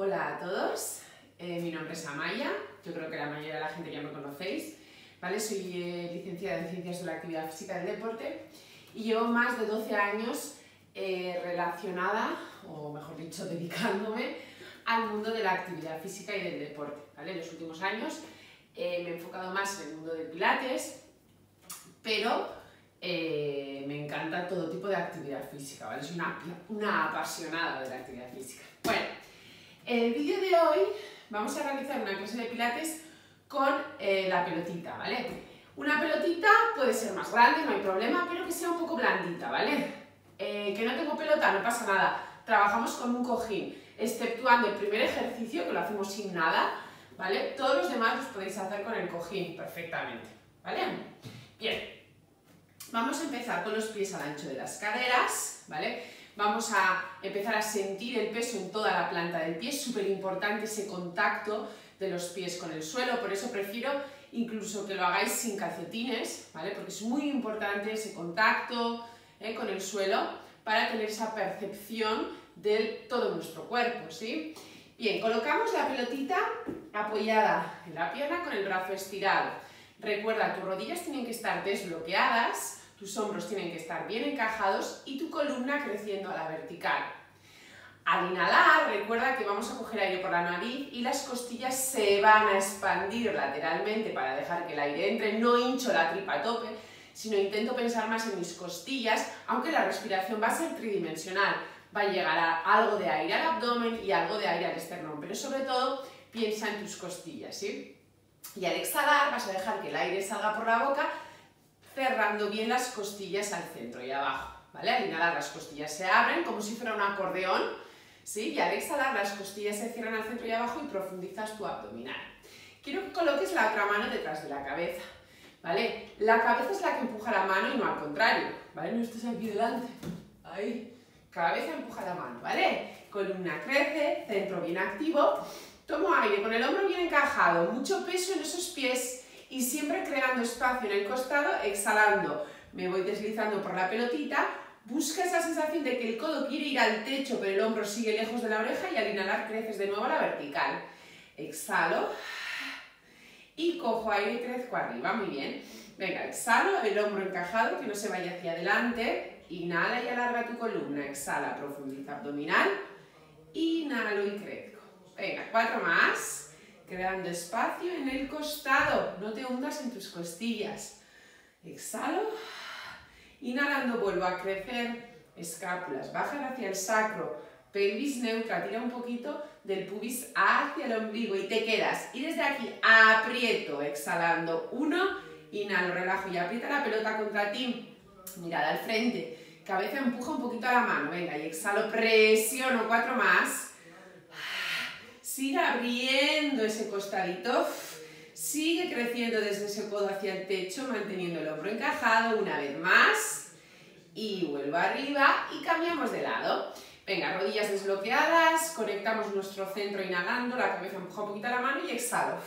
Hola a todos, eh, mi nombre es Amaya, yo creo que la mayoría de la gente ya me conocéis, ¿vale? Soy eh, licenciada en Ciencias de la Actividad Física del Deporte y llevo más de 12 años eh, relacionada, o mejor dicho, dedicándome al mundo de la actividad física y del deporte, ¿vale? En los últimos años me he enfocado más en el mundo del pilates, pero me encanta todo tipo de actividad física, ¿vale? Soy una, una apasionada de la actividad física. Bueno, en el vídeo de hoy vamos a realizar una clase de pilates con eh, la pelotita, ¿vale? Una pelotita puede ser más grande, no hay problema, pero que sea un poco blandita, ¿vale? Eh, que no tengo pelota, no pasa nada. Trabajamos con un cojín, exceptuando el primer ejercicio, que lo hacemos sin nada, ¿vale? Todos los demás los podéis hacer con el cojín perfectamente, ¿vale? Bien, vamos a empezar con los pies al ancho de las caderas, ¿vale? Vamos a empezar a sentir el peso en toda la planta del pie, es súper importante ese contacto de los pies con el suelo, por eso prefiero incluso que lo hagáis sin calcetines, ¿vale? Porque es muy importante ese contacto ¿eh? con el suelo para tener esa percepción de todo nuestro cuerpo, ¿sí? Bien, colocamos la pelotita apoyada en la pierna con el brazo estirado. Recuerda, tus rodillas tienen que estar desbloqueadas, tus hombros tienen que estar bien encajados y tu columna creciendo a la vertical. Al inhalar, recuerda que vamos a coger aire por la nariz y las costillas se van a expandir lateralmente para dejar que el aire entre. No hincho la tripa a tope, sino intento pensar más en mis costillas, aunque la respiración va a ser tridimensional. Va a llegar a algo de aire al abdomen y algo de aire al esternón, pero sobre todo piensa en tus costillas, ¿sí? Y al exhalar vas a dejar que el aire salga por la boca cerrando bien las costillas al centro y abajo, ¿vale? Al las costillas se abren como si fuera un acordeón, ¿sí? Y al exhalar las costillas se cierran al centro y abajo y profundizas tu abdominal. Quiero que coloques la otra mano detrás de la cabeza, ¿vale? La cabeza es la que empuja la mano y no al contrario, ¿vale? No estés aquí delante, ahí. Cabeza empuja la mano, ¿vale? Columna crece, centro bien activo. Tomo aire con el hombro bien encajado, mucho peso en esos pies y siempre creando espacio en el costado, exhalando. Me voy deslizando por la pelotita, busca esa sensación de que el codo quiere ir al techo, pero el hombro sigue lejos de la oreja y al inhalar creces de nuevo a la vertical. Exhalo y cojo aire y crezco arriba, muy bien. Venga, exhalo, el hombro encajado, que no se vaya hacia adelante. Inhala y alarga tu columna. Exhala, profundiza abdominal. Inhalo y crezco. Venga, cuatro más creando espacio en el costado, no te hundas en tus costillas. Exhalo, inhalando vuelvo a crecer, escápulas bajan hacia el sacro, pelvis neutra, tira un poquito del pubis hacia el ombligo y te quedas. Y desde aquí aprieto, exhalando, uno, inhalo, relajo y aprieta la pelota contra ti, mirada al frente, cabeza empuja un poquito a la mano, venga, y exhalo, presiono, cuatro más, Sigue abriendo ese costadito. Sigue creciendo desde ese codo hacia el techo, manteniendo el hombro encajado una vez más. Y vuelvo arriba y cambiamos de lado. Venga, rodillas desbloqueadas, conectamos nuestro centro inhalando, la cabeza empuja un poquito la mano y exhalo.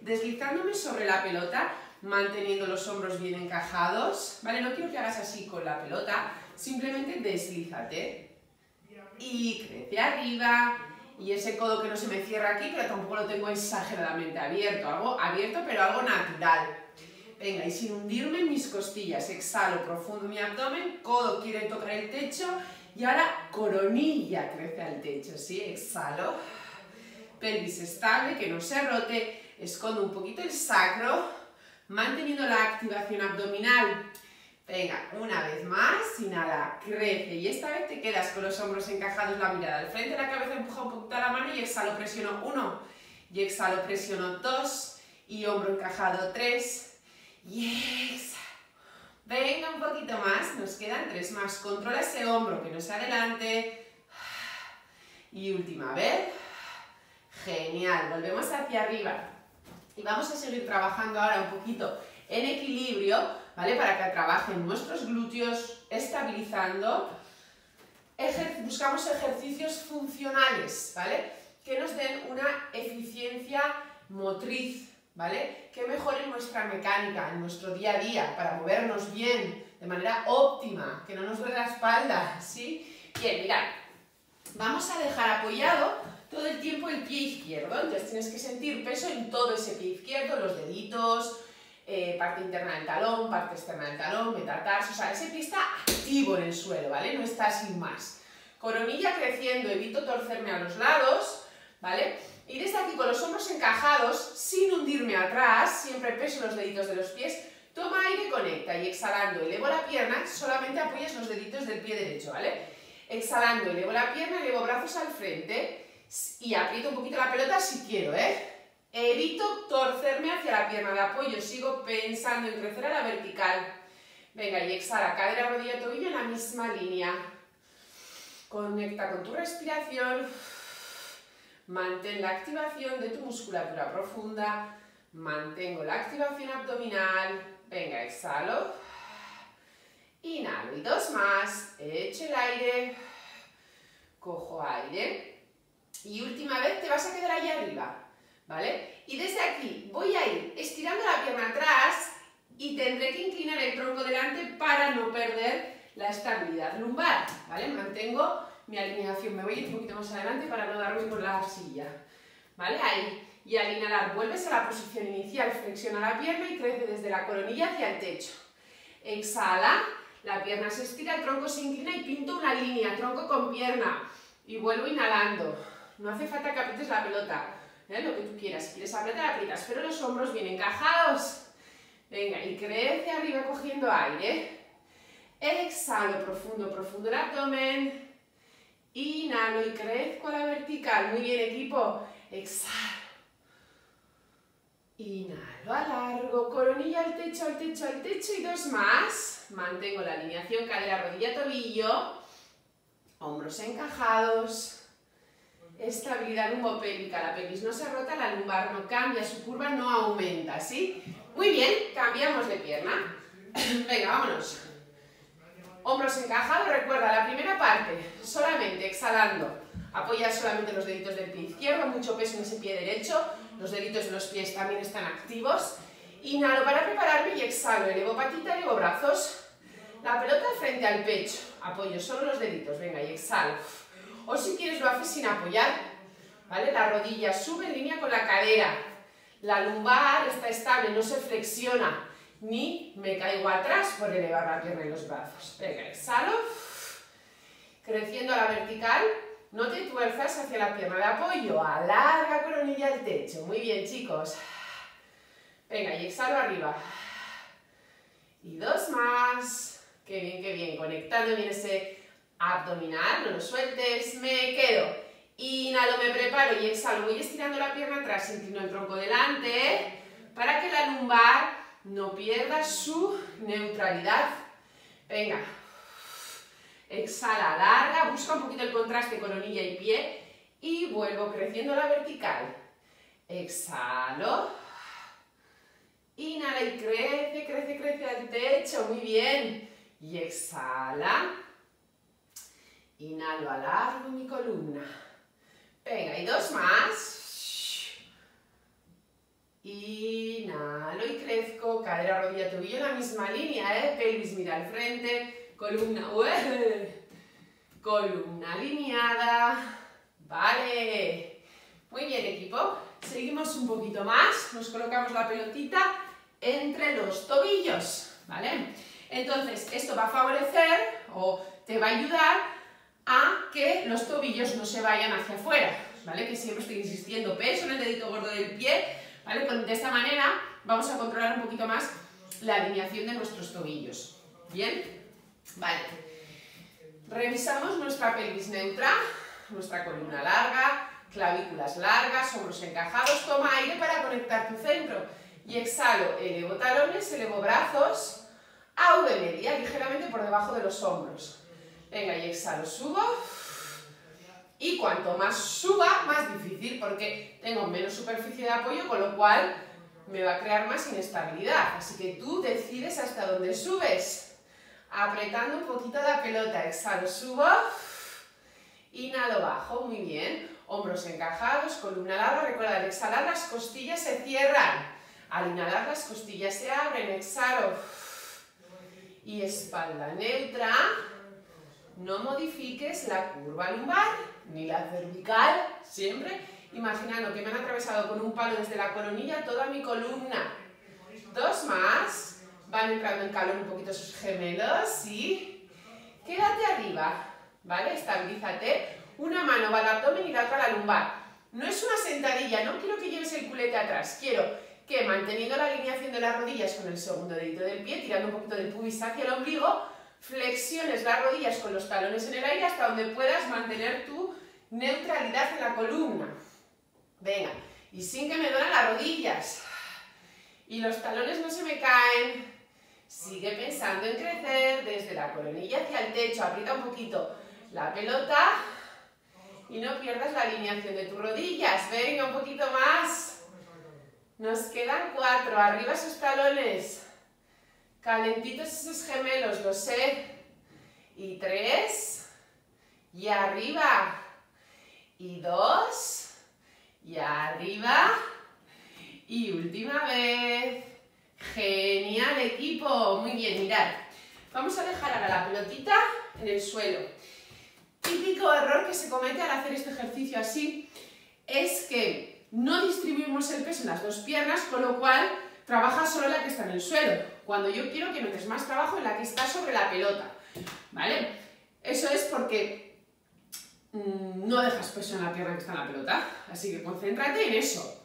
Deslizándome sobre la pelota, manteniendo los hombros bien encajados. ¿Vale? No quiero que hagas así con la pelota, simplemente deslízate. Y crece arriba, y ese codo que no se me cierra aquí, pero tampoco lo tengo exageradamente abierto, algo abierto pero algo natural. Venga, y sin hundirme en mis costillas, exhalo profundo mi abdomen, codo quiere tocar el techo y ahora coronilla crece al techo, ¿sí? Exhalo, pelvis estable, que no se rote, escondo un poquito el sacro, manteniendo la activación abdominal, Venga, una vez más, inhala, crece. Y esta vez te quedas con los hombros encajados, la mirada al frente, la cabeza empuja un poquito la mano y exhalo, presiono uno, y exhalo, presiono dos, y hombro encajado tres, y exhalo. Venga, un poquito más, nos quedan tres más, controla ese hombro que no se adelante, y última vez, genial, volvemos hacia arriba, y vamos a seguir trabajando ahora un poquito en equilibrio, ¿vale? Para que trabajen nuestros glúteos, estabilizando. buscamos ejercicios funcionales, ¿vale? Que nos den una eficiencia motriz, ¿vale? Que mejoren nuestra mecánica en nuestro día a día para movernos bien, de manera óptima, que no nos duele la espalda, ¿sí? Bien, mirad, vamos a dejar apoyado todo el tiempo tiempo el pie izquierdo, entonces tienes que sentir peso en todo ese pie izquierdo, los deditos, eh, parte interna del talón, parte externa del talón, metatarso, o sea, ese pie está activo en el suelo, ¿vale? No está sin más. Coronilla creciendo, evito torcerme a los lados, ¿vale? Y desde aquí con los hombros encajados, sin hundirme atrás, siempre peso los deditos de los pies, toma aire, conecta y exhalando, elevo la pierna, solamente apoyas los deditos del pie derecho, ¿vale? Exhalando, elevo la pierna, elevo brazos al frente y aprieto un poquito la pelota si quiero, ¿eh? Evito torcerme hacia la pierna de apoyo, sigo pensando en crecer a la vertical. Venga, y exhala, cadera, rodilla, tobillo en la misma línea. Conecta con tu respiración. Mantén la activación de tu musculatura profunda. Mantengo la activación abdominal. Venga, exhalo. Inhalo y dos más. Echo el aire. Cojo aire. Y última vez te vas a quedar ahí arriba. ¿Vale? Y desde aquí voy a ir estirando la pierna atrás y tendré que inclinar el tronco delante para no perder la estabilidad lumbar, ¿vale? Mantengo mi alineación, me voy a ir un poquito más adelante para no darme con la silla, ¿vale? Ahí. Y al inhalar vuelves a la posición inicial, flexiona la pierna y crece desde la coronilla hacia el techo. Exhala, la pierna se estira, el tronco se inclina y pinto una línea, tronco con pierna. Y vuelvo inhalando. No hace falta que aprietes la pelota. ¿Eh? lo que tú quieras. Si quieres apretar, aprietas, pero los hombros bien encajados. Venga, y crece arriba cogiendo aire. Exhalo, profundo, profundo el abdomen. Inhalo y crezco a la vertical. Muy bien, equipo. Exhalo. Inhalo, alargo, coronilla al techo, al techo, al techo y dos más. Mantengo la alineación cadera, rodilla, tobillo. Hombros encajados. Estabilidad lumbopélvica, la pelvis no se rota, la lumbar no cambia, su curva no aumenta, ¿sí? Muy bien, cambiamos de pierna. Venga, vámonos. Hombros encajados, recuerda, la primera parte, solamente exhalando. Apoya solamente los deditos del pie izquierdo, mucho peso en ese pie derecho, los deditos de los pies también están activos. Inhalo para prepararme y exhalo, elevo patita, elevo brazos. La pelota frente al pecho, apoyo solo los deditos, venga, y exhalo. O si quieres lo haces sin apoyar, ¿vale? La rodilla sube en línea con la cadera. La lumbar está estable, no se flexiona, ni me caigo atrás por elevar la pierna y los brazos. Venga, exhalo. Creciendo a la vertical, no te tuerzas hacia la pierna de apoyo, alarga coronilla al techo. Muy bien, chicos. Venga, y exhalo arriba. Y dos más. Qué bien, qué bien. Conectando bien ese abdominal, no lo sueltes, me quedo. Inhalo, me preparo y exhalo. Voy estirando la pierna atrás, inclino el tronco delante para que la lumbar no pierda su neutralidad. Venga. Exhala, larga, busca un poquito el contraste coronilla y pie y vuelvo creciendo la vertical. Exhalo. Inhala y crece, crece, crece al techo. Muy bien. Y exhala. Inhalo, alargo mi columna. Venga, y dos más. Inhalo y crezco, cadera, rodilla, tobillo en la misma línea, ¿eh? Pelvis mira al frente, columna, columna alineada. Vale. Muy bien, equipo. Seguimos un poquito más. Nos colocamos la pelotita entre los tobillos, ¿vale? Entonces, esto va a favorecer o te va a ayudar a que los tobillos no se vayan hacia afuera, ¿vale? Que siempre estoy insistiendo, peso en el dedito gordo del pie, ¿vale? de esta manera vamos a controlar un poquito más la alineación de nuestros tobillos, ¿bien? Vale. Revisamos nuestra pelvis neutra, nuestra columna larga, clavículas largas, hombros encajados, toma aire para conectar tu centro y exhalo, elevo talones, elevo brazos, a V media, ligeramente por debajo de los hombros. Venga, y exhalo, subo. Y cuanto más suba, más difícil, porque tengo menos superficie de apoyo, con lo cual me va a crear más inestabilidad. Así que tú decides hasta dónde subes. Apretando un poquito la pelota, exhalo, subo. Inhalo, bajo, muy bien. Hombros encajados, columna larga. Recuerda, al exhalar las costillas se cierran. Al inhalar las costillas se abren, exhalo. Y espalda neutra. No modifiques la curva lumbar, ni la cervical, siempre imaginando que me han atravesado con un palo desde la coronilla toda mi columna. Dos más, van entrando en calor un poquito sus gemelos y quédate arriba, ¿vale? Estabilízate, una mano va al abdomen y la otra a la lumbar. No es una sentadilla, no quiero que lleves el culete atrás, quiero que manteniendo la alineación de las rodillas con el segundo dedito del pie, tirando un poquito del pubis hacia el ombligo, flexiones las rodillas con los talones en el aire hasta donde puedas mantener tu neutralidad en la columna. Venga, y sin que me duelan las rodillas. Y los talones no se me caen. Sigue pensando en crecer desde la coronilla hacia el techo. Aprieta un poquito la pelota y no pierdas la alineación de tus rodillas. Venga, un poquito más. Nos quedan cuatro. Arriba esos talones. Calentitos esos gemelos, lo sé. Y tres. Y arriba. Y dos. Y arriba. Y última vez. Genial equipo. Muy bien, mirad. Vamos a dejar ahora la pelotita en el suelo. Típico error que se comete al hacer este ejercicio así es que no distribuimos el peso en las dos piernas, con lo cual trabaja solo la que está en el suelo, cuando yo quiero que metes más trabajo en la que está sobre la pelota, ¿vale? Eso es porque mm, no dejas peso en la pierna que está en la pelota, así que concéntrate en eso,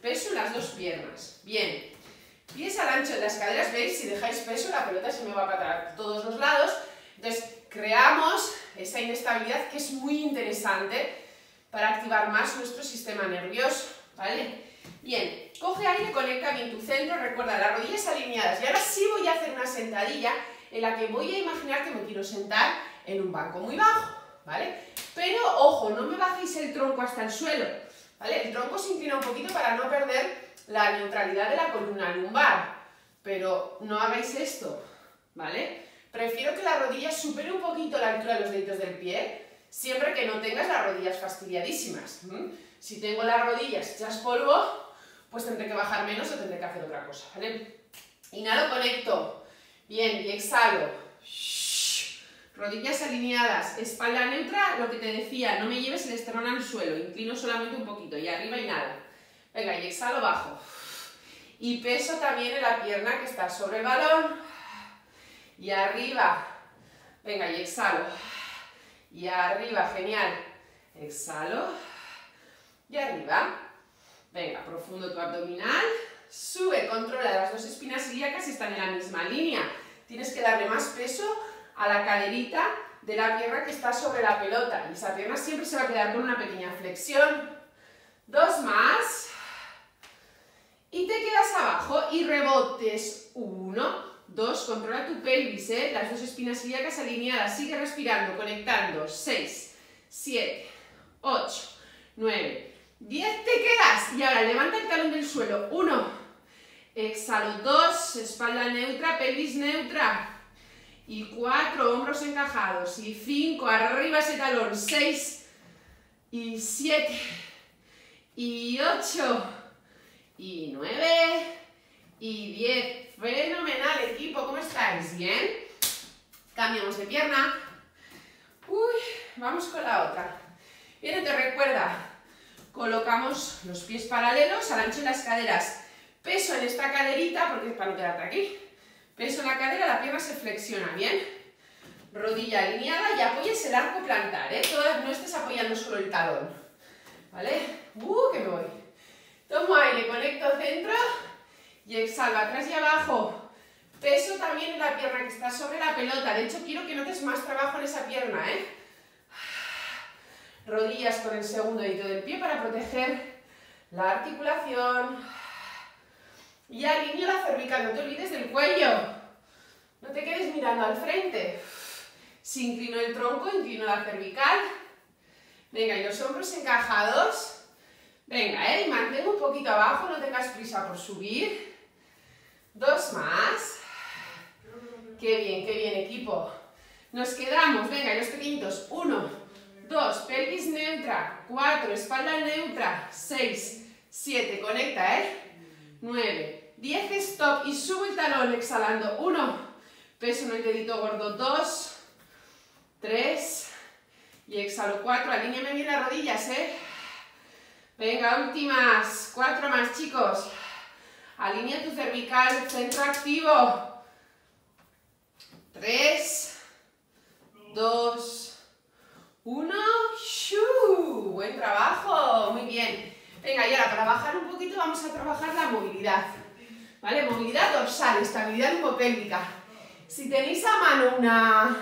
peso en las dos piernas, bien, pies al ancho de las caderas, ¿veis? Si dejáis peso la pelota se me va a patar todos los lados, entonces creamos esa inestabilidad que es muy interesante para activar más nuestro sistema nervioso, ¿vale? Bien, coge aire, conecta bien tu centro, recuerda las rodillas alineadas. Y ahora sí voy a hacer una sentadilla en la que voy a imaginar que me quiero sentar en un banco muy bajo, ¿vale? Pero, ojo, no me bajéis el tronco hasta el suelo, ¿vale? El tronco se inclina un poquito para no perder la neutralidad de la columna lumbar, pero no hagáis esto, ¿vale? Prefiero que la rodilla supere un poquito la altura de los deditos del pie, siempre que no tengas las rodillas fastidiadísimas. Si tengo las rodillas hechas polvo, pues tendré que bajar menos o tendré que hacer otra cosa, ¿vale? Inhalo, conecto. Bien, y exhalo. Rodillas alineadas, espalda neutra, lo que te decía, no me lleves el esternón al suelo, inclino solamente un poquito, y arriba y nada. Venga, y exhalo, bajo. Y peso también en la pierna que está sobre el balón. Y arriba. Venga, y exhalo. Y arriba, genial. Exhalo. Y arriba. Venga, profundo tu abdominal. Sube, controla las dos espinas ilíacas están en la misma línea. Tienes que darle más peso a la caderita de la pierna que está sobre la pelota. Y esa pierna siempre se va a quedar con una pequeña flexión. Dos más. Y te quedas abajo y rebotes. Uno, dos, controla tu pelvis, ¿eh? las dos espinas ilíacas alineadas. Sigue respirando, conectando. Seis, siete, ocho, nueve, 10 te quedas. Y ahora levanta el talón del suelo. 1. Exhalo. 2. Espalda neutra, pelvis neutra. Y 4. Hombros encajados. Y 5. Arriba ese talón. 6. Y 7. Y 8. Y 9. Y 10. Fenomenal, equipo. ¿Cómo estáis? ¿Bien? Cambiamos de pierna. Uy, vamos con la otra. Bien, te recuerda, colocamos los pies paralelos al ancho de las caderas. Peso en esta caderita, porque es para no quedarte aquí. Peso en la cadera, la pierna se flexiona, ¿bien? Rodilla alineada y apoyes el arco plantar, ¿eh? no estés apoyando solo el talón, ¿vale? ¡Uh, que me voy! Tomo aire, conecto centro y exhalo atrás y abajo. Peso también en la pierna que está sobre la pelota. De hecho, quiero que notes más trabajo en esa pierna, ¿eh? Rodillas con el segundo dedito del pie para proteger la articulación. Y alineo la cervical, no te olvides del cuello. No te quedes mirando al frente. Si inclino el tronco, inclino la cervical. Venga, y los hombros encajados. Venga, ¿eh? Y mantengo un poquito abajo, no tengas prisa por subir. Dos más. Qué bien, qué bien, equipo. Nos quedamos, venga, los pequeñitos. Uno, 2, pelvis neutra, 4, espalda neutra, 6, 7, conecta, ¿eh? 9, 10, stop y subo el talón exhalando, 1, peso en el dedito gordo, 2, 3 y exhalo, 4, alíñame bien las rodillas, ¿eh? Venga, últimas. Cuatro más, chicos. Alinea tu cervical, centro activo. Tres, dos, uno. ¡Shoo! Buen trabajo, muy bien. Venga, y ahora para bajar un poquito vamos a trabajar la movilidad. ¿Vale? Movilidad dorsal, estabilidad lumopélvica. Si tenéis a mano una,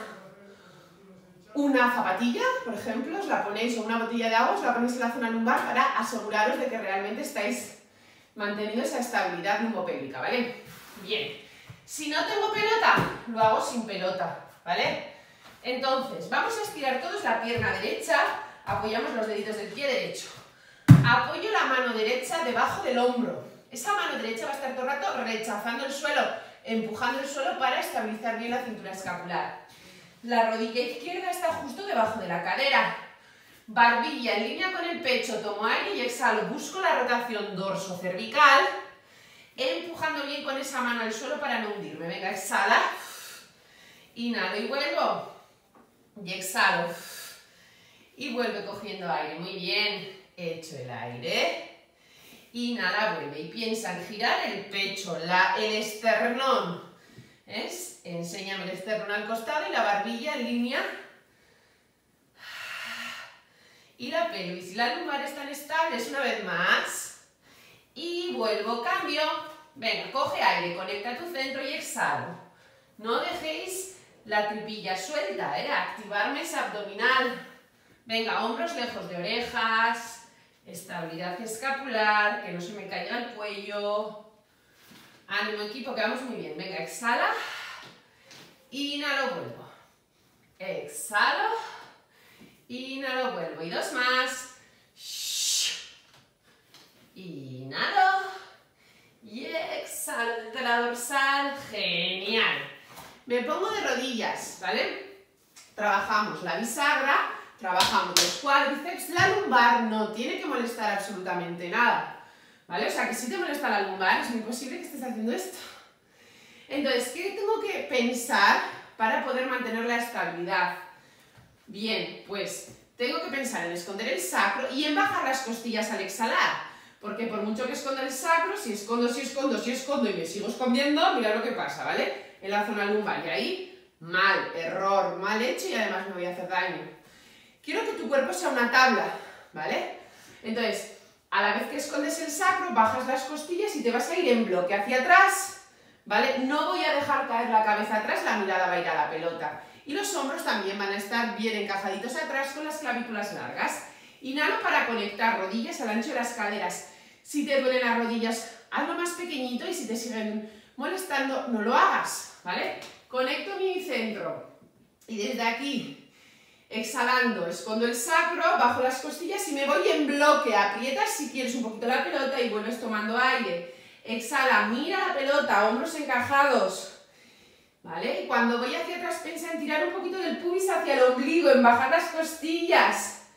una zapatilla, por ejemplo, os la ponéis, o una botella de agua, os la ponéis en la zona lumbar para aseguraros de que realmente estáis manteniendo esa estabilidad lumopélvica, ¿vale? Bien. Si no tengo pelota, lo hago sin pelota, ¿vale? Entonces, vamos a estirar todos la pierna derecha, apoyamos los deditos del pie derecho. Apoyo la mano derecha debajo del hombro. Esa mano derecha va a estar todo el rato rechazando el suelo, empujando el suelo para estabilizar bien la cintura escapular. La rodilla izquierda está justo debajo de la cadera. Barbilla en línea con el pecho, tomo aire y exhalo. Busco la rotación dorso-cervical, empujando bien con esa mano al suelo para no hundirme. Venga, exhala. Inhalo y vuelvo. Y exhalo. Y vuelve cogiendo aire. Muy bien. Echo el aire. Inhala, vuelve. Y piensa en girar el pecho, la, el esternón. ¿Es? Enséñame el esternón al costado y la barbilla en línea. Y la pelvis y la lumbar están estables. Una vez más. Y vuelvo, cambio. Venga, coge aire, conecta tu centro y exhalo. No dejéis la tripilla suelta, ¿eh? Activarme ese abdominal. Venga, hombros lejos de orejas, estabilidad escapular, que no se me caiga el cuello. Ánimo equipo, que vamos muy bien. Venga, exhala. Inhalo, vuelvo. Exhalo. Inhalo, vuelvo. Y dos más. Inhalo. Y exhalo la dorsal. Genial. Me pongo de rodillas, ¿vale? Trabajamos la bisagra, trabajamos los cuádriceps, la lumbar no tiene que molestar absolutamente nada, ¿vale? O sea, que si te molesta la lumbar es muy posible que estés haciendo esto. Entonces, ¿qué tengo que pensar para poder mantener la estabilidad? Bien, pues tengo que pensar en esconder el sacro y en bajar las costillas al exhalar. Porque por mucho que esconda el sacro, si escondo, si escondo, si escondo y me sigo escondiendo, mira lo que pasa, ¿vale? En la zona lumbar. Y ahí, mal, error, mal hecho y además me voy a hacer daño. Quiero que tu cuerpo sea una tabla, ¿vale? Entonces, a la vez que escondes el sacro, bajas las costillas y te vas a ir en bloque hacia atrás, ¿vale? No voy a dejar caer la cabeza atrás, la mirada va a ir a la pelota. Y los hombros también van a estar bien encajaditos atrás con las clavículas largas. Inhalo para conectar rodillas al ancho de las caderas. Si te duelen las rodillas, hazlo más pequeñito y si te siguen molestando, no lo hagas, ¿vale? Conecto mi centro y desde aquí, exhalando, escondo el sacro, bajo las costillas y me voy en bloque, aprietas si quieres un poquito la pelota y vuelves tomando aire. Exhala, mira la pelota, hombros encajados, ¿vale? Y cuando voy hacia atrás, piensa en tirar un poquito del pubis hacia el ombligo, en bajar las costillas.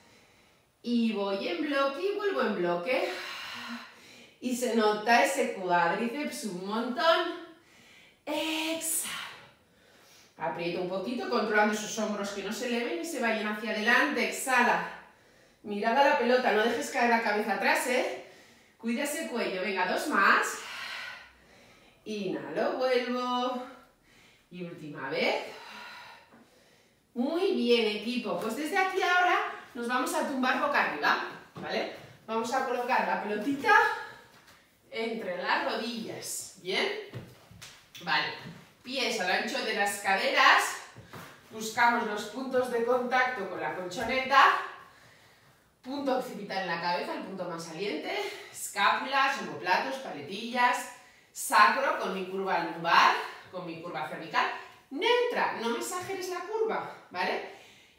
Y voy en bloque y vuelvo en bloque y se nota ese cuádriceps un montón. Exhalo. Aprieto un poquito, controlando esos hombros que no se eleven y se vayan hacia adelante. Exhala. Mirada a la pelota, no dejes caer la cabeza atrás, ¿eh? Cuida ese cuello. Venga, dos más. Inhalo, vuelvo. Y última vez. Muy bien, equipo. Pues desde aquí ahora nos vamos a tumbar boca arriba, ¿vale? Vamos a colocar la pelotita entre las rodillas. ¿Bien? Vale. Pies al ancho de las caderas. Buscamos los puntos de contacto con la colchoneta. Punto occipital en la cabeza, el punto más saliente. Escápulas, omoplatos, paletillas. Sacro con mi curva lumbar, con mi curva cervical. Neutra, no me exageres la curva, ¿vale?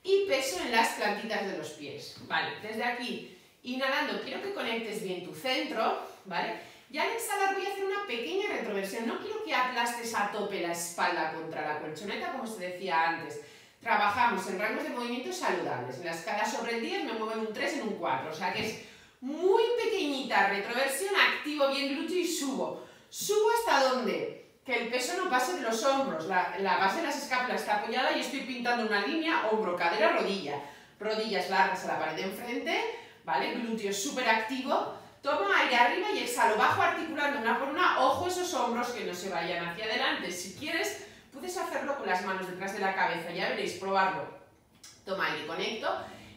Y peso en las plantitas de los pies. Vale, desde aquí, inhalando, quiero que conectes bien tu centro, ¿vale? Y al exhalar voy a hacer una pequeña retroversión. No quiero que aplastes a tope la espalda contra la colchoneta, como se decía antes. Trabajamos en rangos de movimiento saludables. En la escala sobre el 10 me muevo en un 3, en un 4. O sea que es muy pequeñita retroversión, activo bien glúteo y subo. Subo hasta donde? Que el peso no pase de los hombros. La, la base de las escápulas está apoyada y estoy pintando una línea hombro, cadera, rodilla. Rodillas largas a la pared de enfrente, ¿vale? Glúteo súper activo Tomo aire arriba y exhalo. Bajo articulando una por una. Ojo esos hombros que no se vayan hacia adelante. Si quieres, puedes hacerlo con las manos detrás de la cabeza. Ya veréis, probarlo. Toma aire, conecto.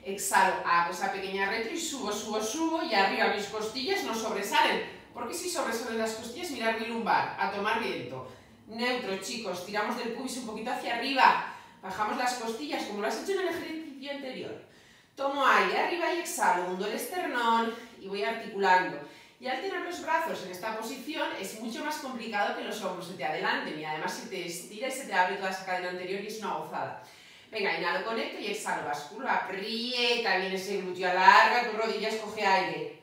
Exhalo, hago esa pequeña retro y subo, subo, subo. Y arriba mis costillas no sobresalen. Porque si sobresalen las costillas, mirar mi lumbar. A tomar viento. Neutro, chicos. Tiramos del pubis un poquito hacia arriba. Bajamos las costillas, como lo has hecho en el ejercicio anterior. Tomo aire arriba y exhalo, hundo el esternón y voy articulando. Y al tener los brazos en esta posición es mucho más complicado que los hombros se te adelanten y además se te estira y se te abre toda esa cadena anterior y es una gozada. Venga, inhalo, conecto y exhalo, basculo, aprieta bien ese glúteo, alarga tus rodillas, coge aire.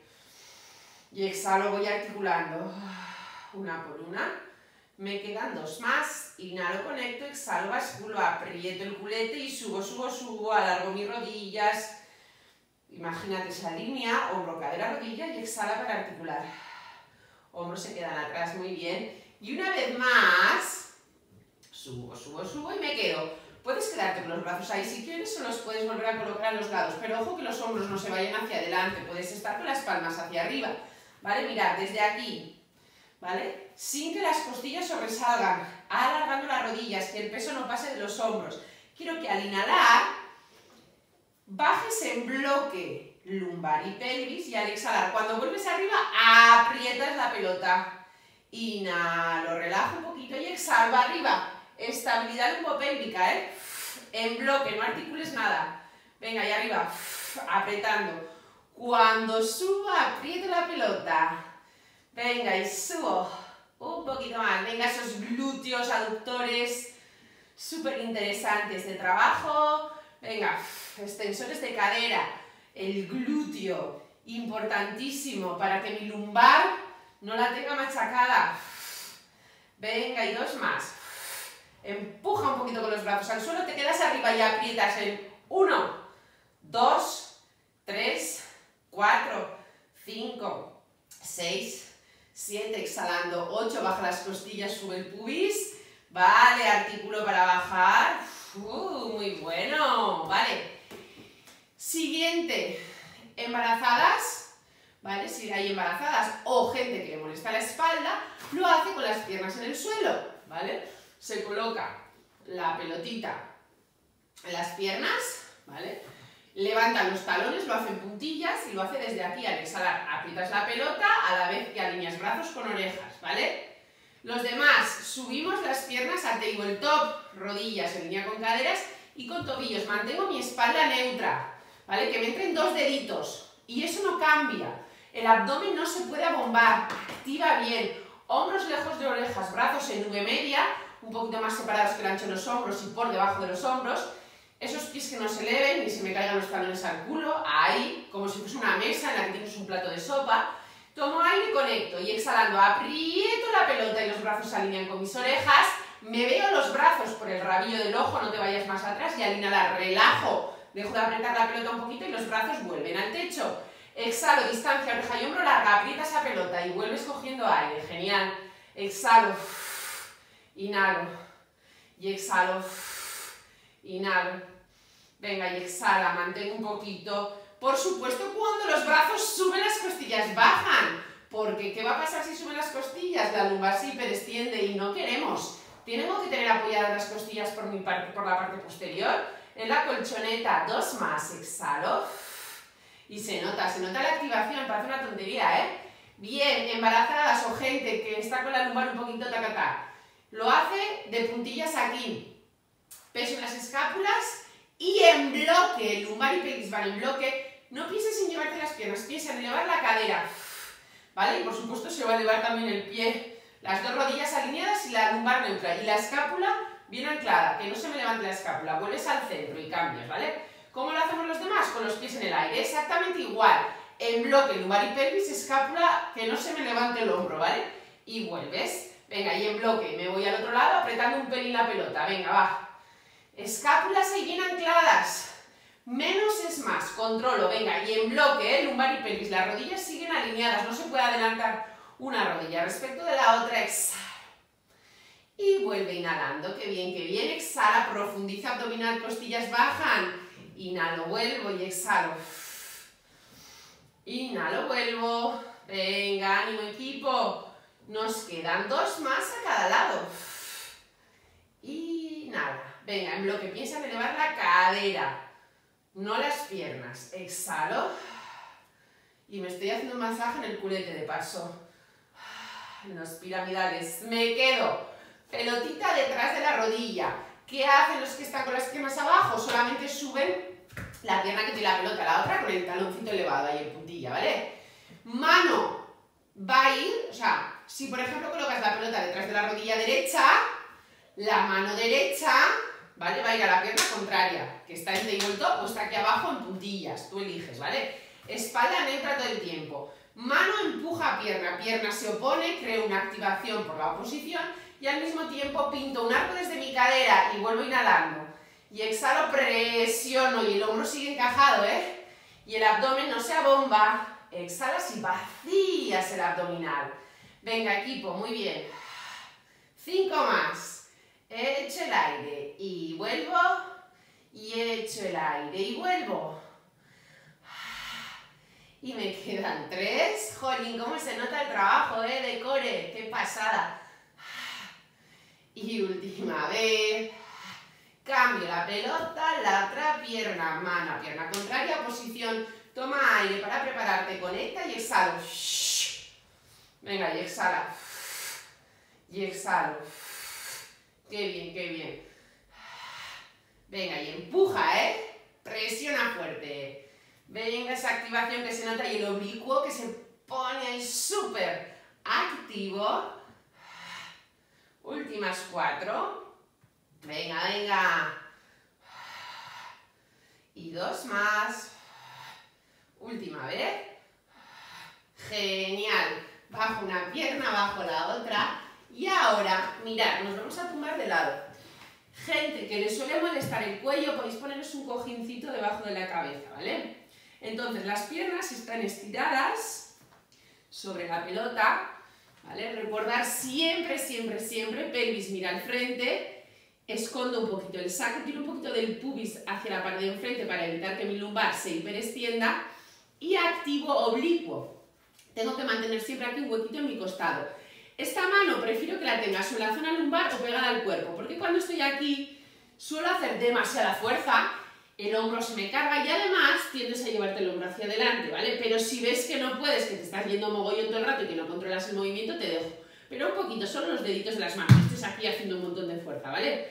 Y exhalo, voy articulando, una por una. Me quedan dos más, inhalo, conecto, exhalo, basculo, aprieto el culete y subo, subo, subo, alargo mis rodillas, Imagínate esa línea, hombro, cadera, rodilla y exhala para articular. Hombros se quedan atrás, muy bien. Y una vez más, subo, subo, subo y me quedo. Puedes quedarte con los brazos ahí si quieres o los puedes volver a colocar a los lados, pero ojo que los hombros no se vayan hacia adelante, puedes estar con las palmas hacia arriba, ¿vale? Mirad, desde aquí, ¿vale? Sin que las costillas sobresalgan, alargando las rodillas, que el peso no pase de los hombros. Quiero que al inhalar bajes en bloque lumbar y pelvis y al exhalar, cuando vuelves arriba, aprietas la pelota. Inhalo, relajo un poquito y exhalo arriba. Estabilidad lumbopélvica, ¿eh? En bloque, no articules nada. Venga, y arriba, apretando. Cuando suba, aprieto la pelota. Venga, y subo. Un poquito más. Venga, esos glúteos aductores súper interesantes de trabajo. Venga, extensores de cadera, el glúteo, importantísimo para que mi lumbar no la tenga machacada. Venga, y dos más. Empuja un poquito con los brazos al suelo, te quedas arriba y aprietas en uno, dos, tres, cuatro, cinco, seis, siete, exhalando, ocho, baja las costillas, sube el pubis, vale, artículo para bajar, muy bueno, vale, Siguiente, embarazadas, ¿vale? Si hay embarazadas o gente que le molesta la espalda, lo hace con las piernas en el suelo, ¿vale? Se coloca la pelotita en las piernas, ¿vale? Levantan los talones, lo hacen puntillas y lo hace desde aquí al exhalar. Aprietas la pelota a la vez que alineas brazos con orejas, ¿vale? Los demás, subimos las piernas al tabletop, rodillas en línea con caderas y con tobillos. Mantengo mi espalda neutra, ¿vale? Que me entren dos deditos y eso no cambia. El abdomen no se puede abombar, activa bien. Hombros lejos de orejas, brazos en V media, un poquito más separados que el ancho de los hombros y por debajo de los hombros. Esos pies que no se eleven ni se me caigan los talones al culo, ahí, como si fuese una mesa en la que tienes un plato de sopa. Tomo aire y conecto y exhalando aprieto la pelota y los brazos se alinean con mis orejas. Me veo los brazos por el rabillo del ojo, no te vayas más atrás y al inhalar relajo Dejo de apretar la pelota un poquito y los brazos vuelven al techo. Exhalo, distancia, oreja y hombro larga, aprieta esa pelota y vuelves cogiendo aire. Genial. Exhalo, inhalo y exhalo, inhalo. Venga, y exhala, mantengo un poquito. Por supuesto, cuando los brazos suben, las costillas bajan. Porque, ¿qué va a pasar si suben las costillas? La lumbar se hiperextiende y no queremos. Tenemos que tener apoyadas las costillas por, mi por la parte posterior en la colchoneta, dos más, exhalo. Y se nota, se nota la activación, parece una tontería, ¿eh? Bien, embarazadas o gente que está con la lumbar un poquito tacatá. Lo hace de puntillas aquí. Peso en las escápulas y en bloque, lumbar y pelvis van en bloque. No pienses en llevarte las piernas, piensa en elevar la cadera. ¿Vale? Y por supuesto se va a elevar también el pie. Las dos rodillas alineadas y la lumbar neutra. Y la escápula bien anclada, que no se me levante la escápula, vuelves al centro y cambias, ¿vale? ¿Cómo lo hacemos los demás? Con los pies en el aire, exactamente igual. En bloque, lumbar y pelvis, escápula, que no se me levante el hombro, ¿vale? Y vuelves. Venga, y en bloque, me voy al otro lado apretando un pelín la pelota, venga, va. Escápulas ahí bien ancladas. Menos es más, controlo, venga, y en bloque, ¿eh? lumbar y pelvis, las rodillas siguen alineadas, no se puede adelantar una rodilla respecto de la otra, exhala. Y vuelve inhalando, que bien, que bien. Exhala, profundiza abdominal, costillas bajan. Inhalo, vuelvo y exhalo. Inhalo, vuelvo. Venga, ánimo equipo. Nos quedan dos más a cada lado. Y nada. Venga, en bloque piensa en elevar la cadera, no las piernas. Exhalo. Y me estoy haciendo un masaje en el culete de paso. En los piramidales. Me quedo. Pelotita detrás de la rodilla. ¿Qué hacen los que están con las piernas abajo? Solamente suben la pierna que tiene la pelota, la otra con el taloncito elevado ahí en puntilla, ¿vale? Mano va a ir, o sea, si por ejemplo colocas la pelota detrás de la rodilla derecha, la mano derecha, ¿vale? Va a ir a la pierna contraria, que está en de vuelto o está aquí abajo en puntillas, tú eliges, ¿vale? Espalda neutra todo el tiempo. Mano empuja pierna, pierna se opone, creo una activación por la oposición y al mismo tiempo pinto un arco desde mi cadera y vuelvo inhalando. Y exhalo, presiono y el hombro sigue encajado, ¿eh? Y el abdomen no se abomba. Exhalas y vacías el abdominal. Venga, equipo, muy bien. Cinco más. Echo el aire y vuelvo. Y echo el aire y vuelvo. Y me quedan tres. Jolín, cómo se nota el trabajo, ¿eh? De core. Qué pasada. Y última vez. Cambio la pelota, la otra pierna, mano, pierna contraria, posición. Toma aire para prepararte, conecta y exhalo. Venga, y exhala. Y exhalo. Qué bien, qué bien. Venga, y empuja, ¿eh? Presiona fuerte. Venga esa activación que se nota y el oblicuo que se pone ahí súper activo. Últimas cuatro. Venga, venga. Y dos más. Última vez. Genial. Bajo una pierna, bajo la otra. Y ahora, mirad, nos vamos a tumbar de lado. Gente que le suele molestar el cuello, podéis poneros un cojincito debajo de la cabeza, ¿vale? Entonces, las piernas están estiradas sobre la pelota ¿vale? Recordar siempre, siempre, siempre, pelvis mira al frente, escondo un poquito el saco, tiro un poquito del pubis hacia la parte de enfrente para evitar que mi lumbar se hiperextienda y activo oblicuo. Tengo que mantener siempre aquí un huequito en mi costado. Esta mano prefiero que la tengas en la zona lumbar o pegada al cuerpo, porque cuando estoy aquí suelo hacer demasiada fuerza el hombro se me carga y además tiendes a llevarte el hombro hacia adelante, ¿vale? Pero si ves que no puedes, que te estás yendo mogollón todo el rato y que no controlas el movimiento, te dejo. Pero un poquito, solo los deditos de las manos, estés aquí haciendo un montón de fuerza, ¿vale?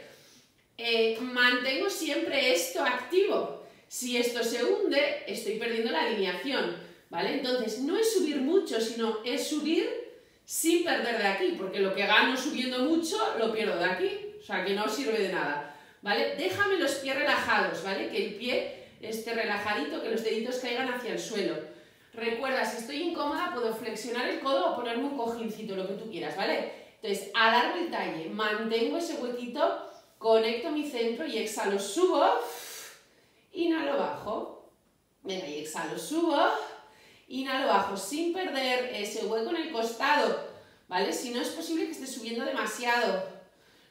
Eh, mantengo siempre esto activo. Si esto se hunde, estoy perdiendo la alineación, ¿vale? Entonces, no es subir mucho, sino es subir sin perder de aquí, porque lo que gano subiendo mucho, lo pierdo de aquí. O sea, que no sirve de nada. ¿Vale? Déjame los pies relajados, ¿vale? Que el pie esté relajadito, que los deditos caigan hacia el suelo. Recuerda, si estoy incómoda, puedo flexionar el codo o ponerme un cojincito, lo que tú quieras, ¿vale? Entonces, alargo el talle, mantengo ese huequito, conecto mi centro y exhalo, subo, inhalo, bajo. Venga, y exhalo, subo, inhalo, bajo, sin perder ese hueco en el costado, ¿vale? Si no es posible que esté subiendo demasiado,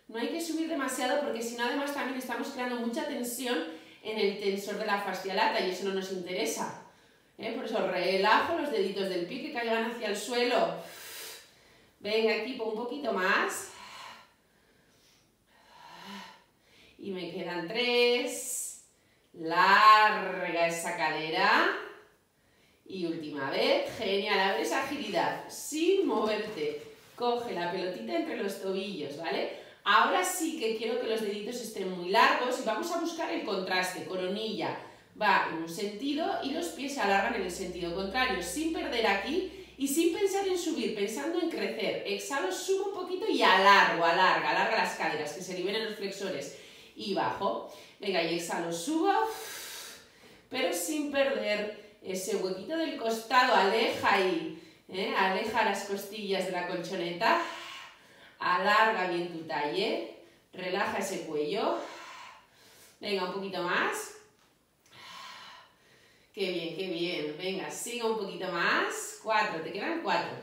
no hay que subir demasiado porque si no además también estamos creando mucha tensión en el tensor de la fascia lata y eso no nos interesa. ¿eh? Por eso relajo los deditos del pie que caigan hacia el suelo. Venga, equipo, un poquito más. Y me quedan tres. Larga esa cadera. Y última vez. Genial, abre esa agilidad sin moverte. Coge la pelotita entre los tobillos, ¿vale? Ahora sí que quiero que los deditos estén muy largos y vamos a buscar el contraste. Coronilla va en un sentido y los pies se alargan en el sentido contrario, sin perder aquí y sin pensar en subir, pensando en crecer. Exhalo, subo un poquito y alargo, alarga, alarga las caderas, que se liberen los flexores. Y bajo. Venga, y exhalo, subo, pero sin perder ese huequito del costado. Aleja ahí, ¿eh? aleja las costillas de la colchoneta. Alarga bien tu talle. Relaja ese cuello. Venga, un poquito más. Qué bien, qué bien. Venga, siga un poquito más. Cuatro, te quedan cuatro.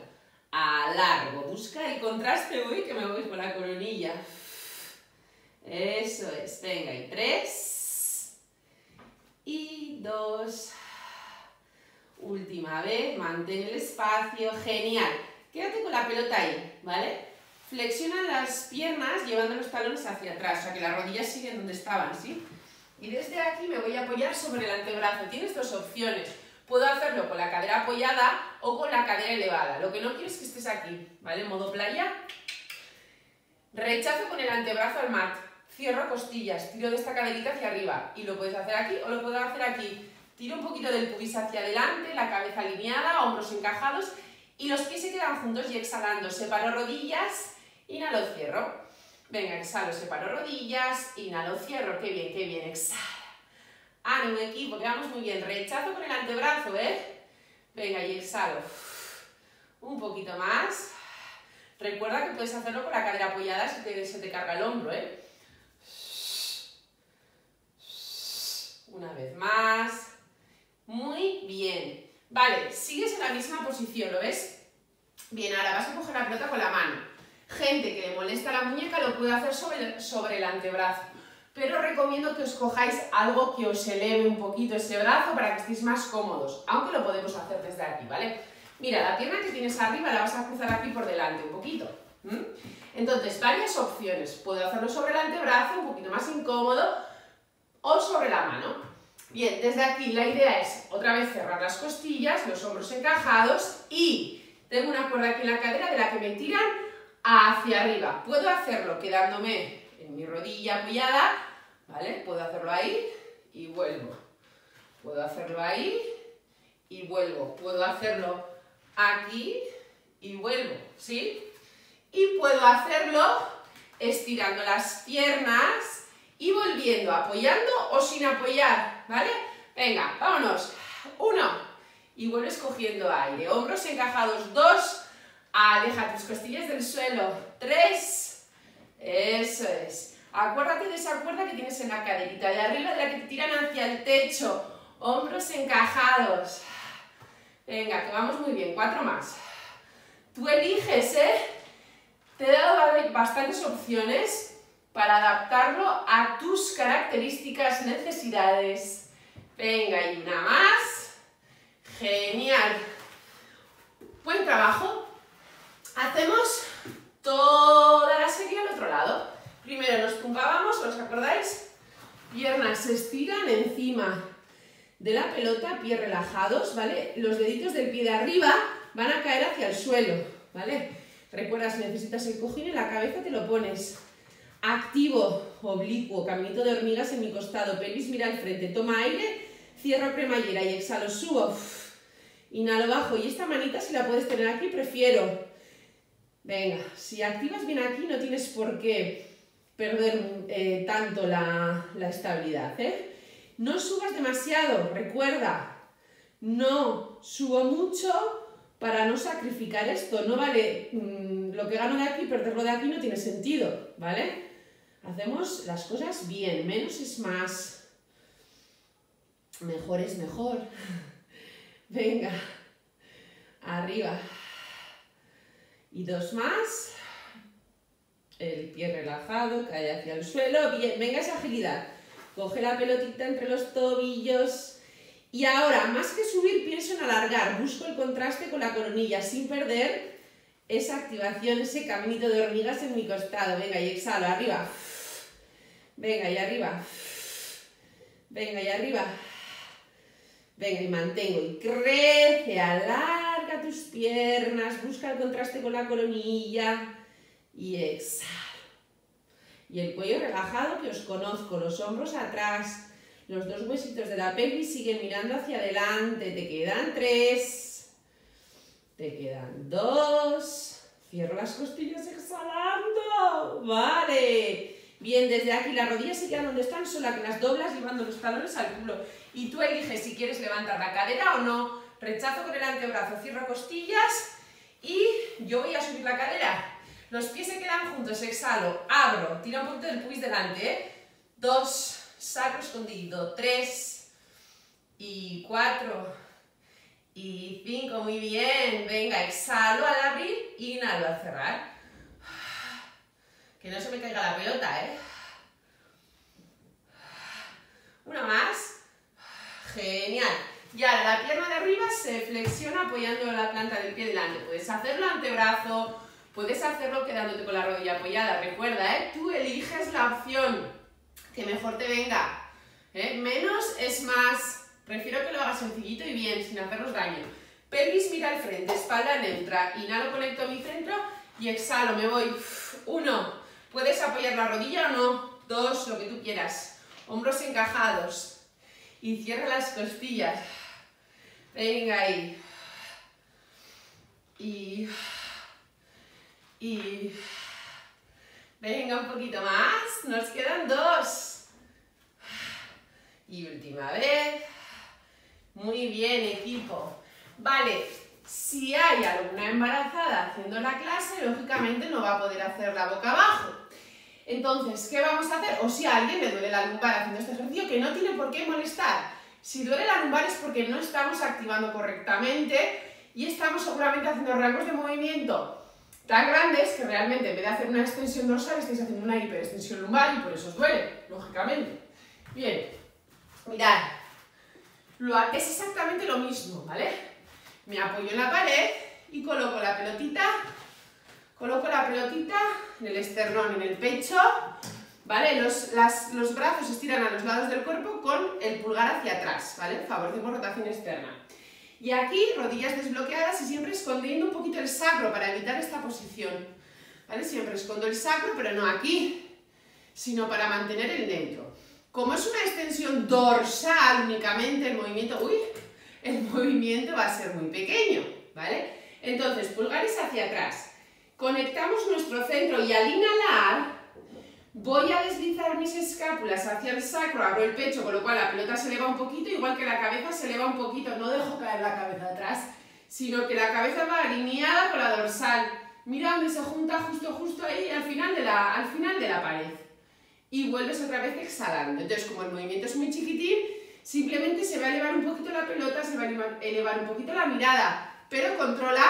Alargo. Busca el contraste. Uy, que me voy por la coronilla. Eso es. Venga, y tres. Y dos. Última vez, mantén el espacio, genial. Quédate con la pelota ahí, ¿vale? Flexiona las piernas llevando los talones hacia atrás, o sea que las rodillas siguen donde estaban, ¿sí? Y desde aquí me voy a apoyar sobre el antebrazo. Tienes dos opciones. Puedo hacerlo con la cadera apoyada o con la cadera elevada. Lo que no quiero es que estés aquí, ¿vale? Modo playa. Rechazo con el antebrazo al mat. Cierro costillas, tiro de esta caderita hacia arriba. Y lo puedes hacer aquí o lo puedo hacer aquí. Tiro un poquito del pubis hacia adelante, la cabeza alineada, hombros encajados y los pies se quedan juntos y exhalando. Separo rodillas, inhalo, cierro. Venga, exhalo, separo rodillas, inhalo, cierro. Qué bien, qué bien, exhala. Ánimo equipo, que vamos muy bien. Rechazo con el antebrazo, ¿eh? Venga, y exhalo. Un poquito más. Recuerda que puedes hacerlo con la cadera apoyada si se te carga el hombro, ¿eh? Una vez más. Muy bien. Vale, sigues en la misma posición, ¿lo ves? Bien, ahora vas a coger la pelota con la mano. Gente que le molesta la muñeca lo puede hacer sobre el antebrazo pero recomiendo que os cojáis algo que os eleve un poquito ese brazo para que estéis más cómodos, aunque lo podemos hacer desde aquí, ¿vale? Mira, la pierna que tienes arriba la vas a cruzar aquí por delante un poquito. Entonces, varias opciones. Puedo hacerlo sobre el antebrazo, un poquito más incómodo, o sobre la mano. Bien, desde aquí la idea es otra vez cerrar las costillas, los hombros encajados y tengo una cuerda aquí en la cadera de la que me tiran hacia arriba. Puedo hacerlo quedándome en mi rodilla apoyada, ¿vale? Puedo hacerlo ahí y vuelvo. Puedo hacerlo ahí y vuelvo. Puedo hacerlo aquí y vuelvo, ¿sí? Y puedo hacerlo estirando las piernas y volviendo, apoyando o sin apoyar, ¿vale? Venga, vámonos. Uno. Y vuelves cogiendo aire. Hombros encajados. Dos. Aleja tus costillas del suelo. Tres. Eso es. Acuérdate de esa cuerda que tienes en la caderita de arriba, de la que te tiran hacia el techo. Hombros encajados. Venga, que vamos muy bien. Cuatro más. Tú eliges, ¿eh? Te he dado bastantes opciones para adaptarlo a tus características, necesidades. Venga, y una más. Genial. Buen trabajo. Hacemos toda la serie al otro lado. Primero nos tumbábamos, ¿os acordáis? Piernas se estiran encima de la pelota, pies relajados, ¿vale? Los deditos del pie de arriba van a caer hacia el suelo, ¿vale? Recuerda, si necesitas el cojín en la cabeza te lo pones. Activo, oblicuo, caminito de hormigas en mi costado, pelvis mira al frente, toma aire, cierro cremallera y exhalo, subo, inhalo bajo y esta manita si la puedes tener aquí prefiero Venga, si activas bien aquí no tienes por qué perder eh, tanto la, estabilidad. ¿eh? No subas demasiado, recuerda, no subo mucho para no sacrificar esto. No vale mm, lo que gano de aquí, perderlo de aquí no tiene sentido, ¿vale? Hacemos las cosas bien, menos es más. Mejor es mejor. Venga, arriba. Y dos más. El pie relajado, cae hacia el suelo. Bien, venga esa agilidad. Coge la pelotita entre los tobillos. Y ahora, más que subir, pienso en alargar. Busco el contraste con la coronilla sin perder esa activación, ese caminito de hormigas en mi costado. Venga, y exhalo, arriba. Venga, y arriba. Venga, y arriba. Venga, y mantengo. Y crece, alarga tus piernas, busca el contraste con la coronilla y exhalo. Y el cuello relajado que os conozco, los hombros atrás, los dos huesitos de la pelvis siguen mirando hacia adelante, te quedan tres, te quedan dos, cierro las costillas exhalando, vale. Bien, desde aquí las rodillas se quedan donde están, solo que las doblas llevando los talones al culo. Y tú eliges si quieres levantar la cadera o no, rechazo con el antebrazo, cierro costillas y yo voy a subir la cadera. Los pies se quedan juntos, exhalo, abro, tiro un poquito del pubis delante, ¿eh? dos, sacro escondido, tres y cuatro y cinco, muy bien, venga, exhalo al abrir, inhalo al cerrar. Que no se me caiga la pelota, ¿eh? Una más. Genial. Y ahora la pierna de arriba se flexiona apoyando la planta del pie delante. Puedes hacerlo antebrazo, puedes hacerlo quedándote con la rodilla apoyada. Recuerda, ¿eh? tú eliges la opción que mejor te venga. ¿eh? Menos es más. Prefiero que lo hagas sencillito y bien, sin hacernos daño. Pelvis mira al frente, espalda neutra. Inhalo, conecto mi centro y exhalo, me voy. Uno. Puedes apoyar la rodilla o no. Dos, lo que tú quieras. Hombros encajados. Y cierra las costillas. Venga ahí. Y... Y... Venga, un poquito más. Nos quedan dos. Y última vez. Muy bien, equipo. Vale, si hay alguna embarazada haciendo la clase, lógicamente no va a poder hacer la boca abajo. Entonces, ¿qué vamos a hacer? O si a alguien le duele la lumbar haciendo este ejercicio, que no tiene por qué molestar. Si duele la lumbar es porque no estamos activando correctamente y estamos seguramente haciendo rangos de movimiento tan grandes que realmente en vez de hacer una extensión dorsal estáis haciendo una hiperextensión lumbar y por eso os duele, lógicamente. Bien, mirad, es exactamente lo mismo, ¿vale? Me apoyo en la pared y coloco la pelotita, coloco la pelotita en el esternón, en el pecho, ¿vale? Los, los brazos se estiran a los lados del cuerpo con el pulgar hacia atrás, ¿vale? Favorecemos rotación externa. Y aquí, rodillas desbloqueadas y siempre escondiendo un poquito el sacro para evitar esta posición, ¿vale? Siempre escondo el sacro, pero no aquí, sino para mantener el neutro. Como es una extensión dorsal únicamente, el movimiento... ¡Uy! el movimiento va a ser muy pequeño, ¿vale? Entonces, pulgares hacia atrás. Conectamos nuestro centro y al inhalar voy a deslizar mis escápulas hacia el sacro, abro el pecho, con lo cual la pelota se eleva un poquito, igual que la cabeza se eleva un poquito, no dejo caer la cabeza atrás, sino que la cabeza va alineada con la dorsal. Mira dónde se junta justo, justo ahí, al final de la, al final de la pared. Y vuelves otra vez exhalando. Entonces, como el movimiento es muy chiquitín, Simplemente se va a elevar un poquito la pelota, se va a elevar un poquito la mirada, pero controla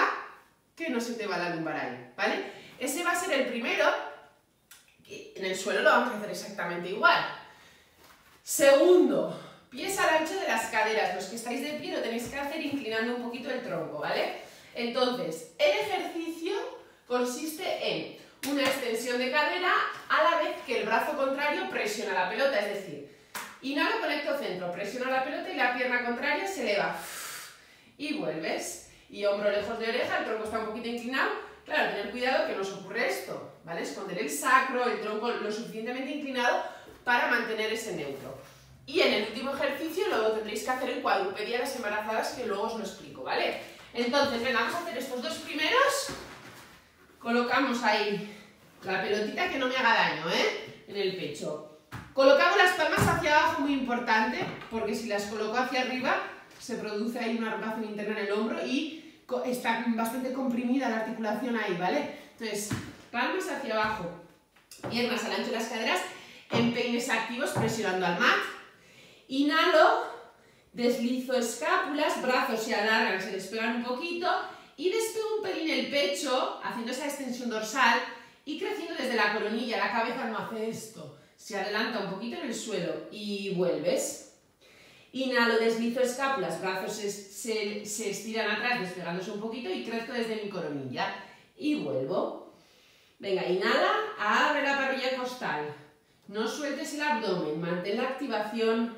que no se te va la lumbar ahí, ¿vale? Ese va a ser el primero, en el suelo lo vamos a hacer exactamente igual. Segundo, pies al ancho de las caderas. Los que estáis de pie lo tenéis que hacer inclinando un poquito el tronco, ¿vale? Entonces, el ejercicio consiste en una extensión de cadera a la vez que el brazo contrario presiona la pelota, es decir, Inhalo, conecto centro, presiono la pelota y la pierna contraria se eleva. Y vuelves. Y hombro lejos de oreja, el tronco está un poquito inclinado. Claro, tener cuidado que no os ocurre esto, ¿vale? Esconder el sacro, el tronco lo suficientemente inclinado para mantener ese neutro. Y en el último ejercicio luego tendréis que hacer el cuadrupedia las embarazadas que luego os lo explico, ¿vale? Entonces, venga, vamos a hacer estos dos primeros. Colocamos ahí la pelotita que no me haga daño, ¿eh? En el pecho. Colocamos las palmas hacia abajo, muy importante, porque si las coloco hacia arriba, se produce ahí una rotación interna en el hombro y está bastante comprimida la articulación ahí, ¿vale? Entonces, palmas hacia abajo, piernas al ancho de las caderas, empeines activos presionando al mat. Inhalo, deslizo escápulas, brazos se alargan, se despegan un poquito y despego un pelín el pecho, haciendo esa extensión dorsal y creciendo desde la coronilla. La cabeza no hace esto se adelanta un poquito en el suelo y vuelves. Inhalo, deslizo escápulas, brazos se, estiran atrás despegándose un poquito y crezco desde mi coronilla. Y vuelvo. Venga, inhala, abre la parrilla costal. No sueltes el abdomen, mantén la activación.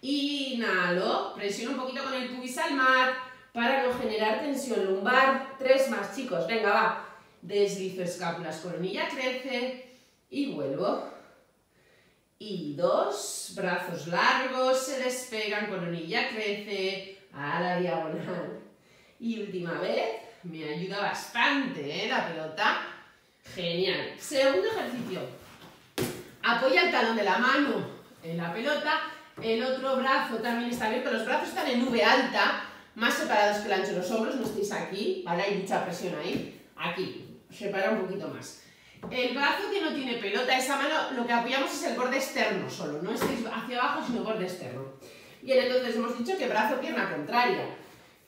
Inhalo, presiono un poquito con el pubis al mar para no generar tensión lumbar. Tres más, chicos, venga, va. Deslizo escápulas, coronilla crece y vuelvo y dos, brazos largos, se despegan, coronilla crece a la diagonal. Y última vez, me ayuda bastante ¿eh? la pelota. Genial. Segundo ejercicio. Apoya el talón de la mano en la pelota, el otro brazo también está abierto, los brazos están en V alta, más separados que el ancho de los hombros, no estéis aquí, ¿vale? Hay mucha presión ahí, aquí, separa un poquito más. El brazo que no tiene pelota, esa mano, lo que apoyamos es el borde externo solo, no es hacia abajo, sino borde externo. Bien, entonces hemos dicho que brazo, pierna contraria.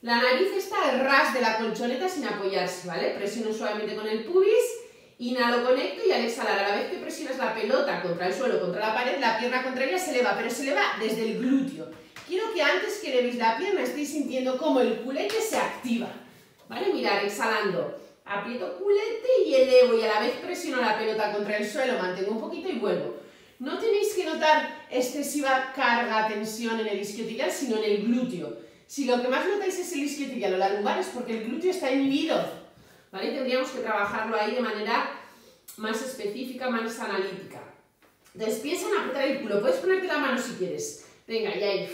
La nariz está al ras de la colchoneta sin apoyarse, ¿vale? Presiono suavemente con el pubis, inhalo, conecto y al exhalar, a la vez que presionas la pelota contra el suelo, contra la pared, la pierna contraria se eleva, pero se eleva desde el glúteo. quiero que antes que levéis la pierna estéis sintiendo cómo el culete se activa. ¿Vale? Mirar, exhalando. Aprieto culete y elevo y a la vez presiono la pelota contra el suelo, mantengo un poquito y vuelvo. No tenéis que notar excesiva carga, tensión en el isquiotibial, sino en el glúteo. Si lo que más notáis es el isquiotibial o la lumbar es porque el glúteo está inhibido. ¿Vale? Tendríamos que trabajarlo ahí de manera más específica, más analítica. Entonces piensa en apretar el culo. Puedes ponerte la mano si quieres. Venga, y ahí.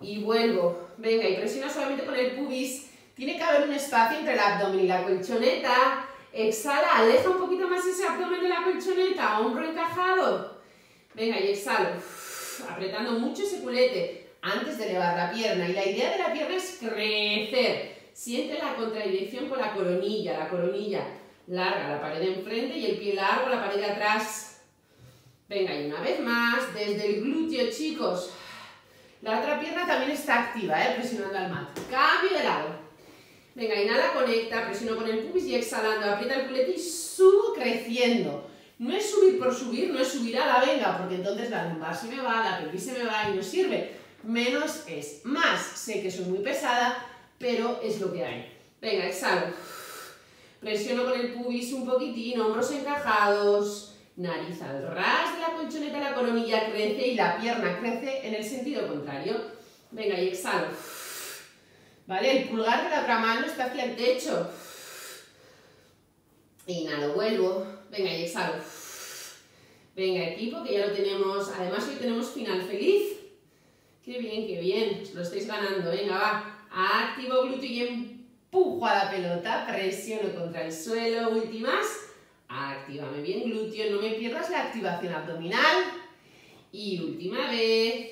Y vuelvo. Venga, y presiona suavemente con el pubis. Tiene que haber un espacio entre el abdomen y la colchoneta. Exhala, aleja un poquito más ese abdomen de la colchoneta, hombro encajado. Venga, y exhalo. Apretando mucho ese culete antes de elevar la pierna. Y la idea de la pierna es crecer. Siente la contradirección con la coronilla, la coronilla larga, la pared de enfrente y el pie largo, la pared de atrás. Venga, y una vez más, desde el glúteo, chicos. La otra pierna también está activa, ¿eh? presionando al mat. Cambio de lado. Venga, inhala, conecta, presiono con el pubis y exhalando, aprieta el culete y subo creciendo. No es subir por subir, no es subir a la venga, porque entonces la lumbar se me va, la pelvis se me va y no sirve. Menos es más. Sé que soy muy pesada, pero es lo que hay. Venga, exhalo. Presiono con el pubis un poquitín, hombros encajados, nariz al ras de la colchoneta, la coronilla crece y la pierna crece en el sentido contrario. Venga, y exhalo. ¿Vale? El pulgar de la otra mano está hacia el techo. Inhalo, vuelvo. Venga, y exhalo. Venga, equipo, que ya lo tenemos. Además, hoy tenemos final feliz. Qué bien, qué bien. Lo estáis ganando. Venga, va. Activo glúteo y empujo a la pelota. Presiono contra el suelo. Últimas. Actívame bien glúteo. No me pierdas la activación abdominal. Y última vez.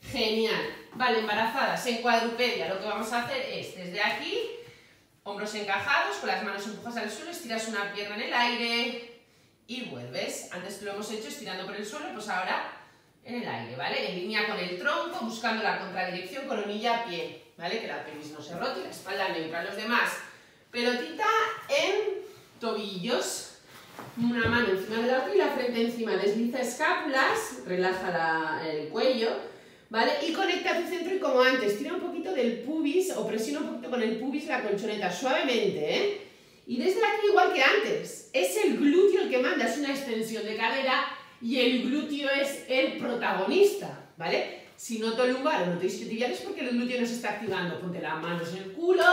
Genial. Vale, embarazadas en cuadrupedia. Lo que vamos a hacer es desde aquí, hombros encajados, con las manos empujas al suelo, estiras una pierna en el aire y vuelves. Antes lo hemos hecho estirando por el suelo, pues ahora en el aire, ¿vale? En línea con el tronco, buscando la contradirección, coronilla, pie, ¿vale? Que la pelvis no se rote, la espalda neutra. Los demás, pelotita en tobillos, una mano encima de la y la frente encima. Desliza escápulas, relaja el cuello, ¿vale? Y conecta a tu centro y como antes, tira un poquito del pubis o presiona un poquito con el pubis la colchoneta, suavemente, ¿eh? Y desde aquí igual que antes, es el glúteo el que manda, es una extensión de cadera y el glúteo es el protagonista, ¿vale? Si noto lumbar o noto isquiotibial es porque el glúteo no se está activando. Ponte las manos en el culo,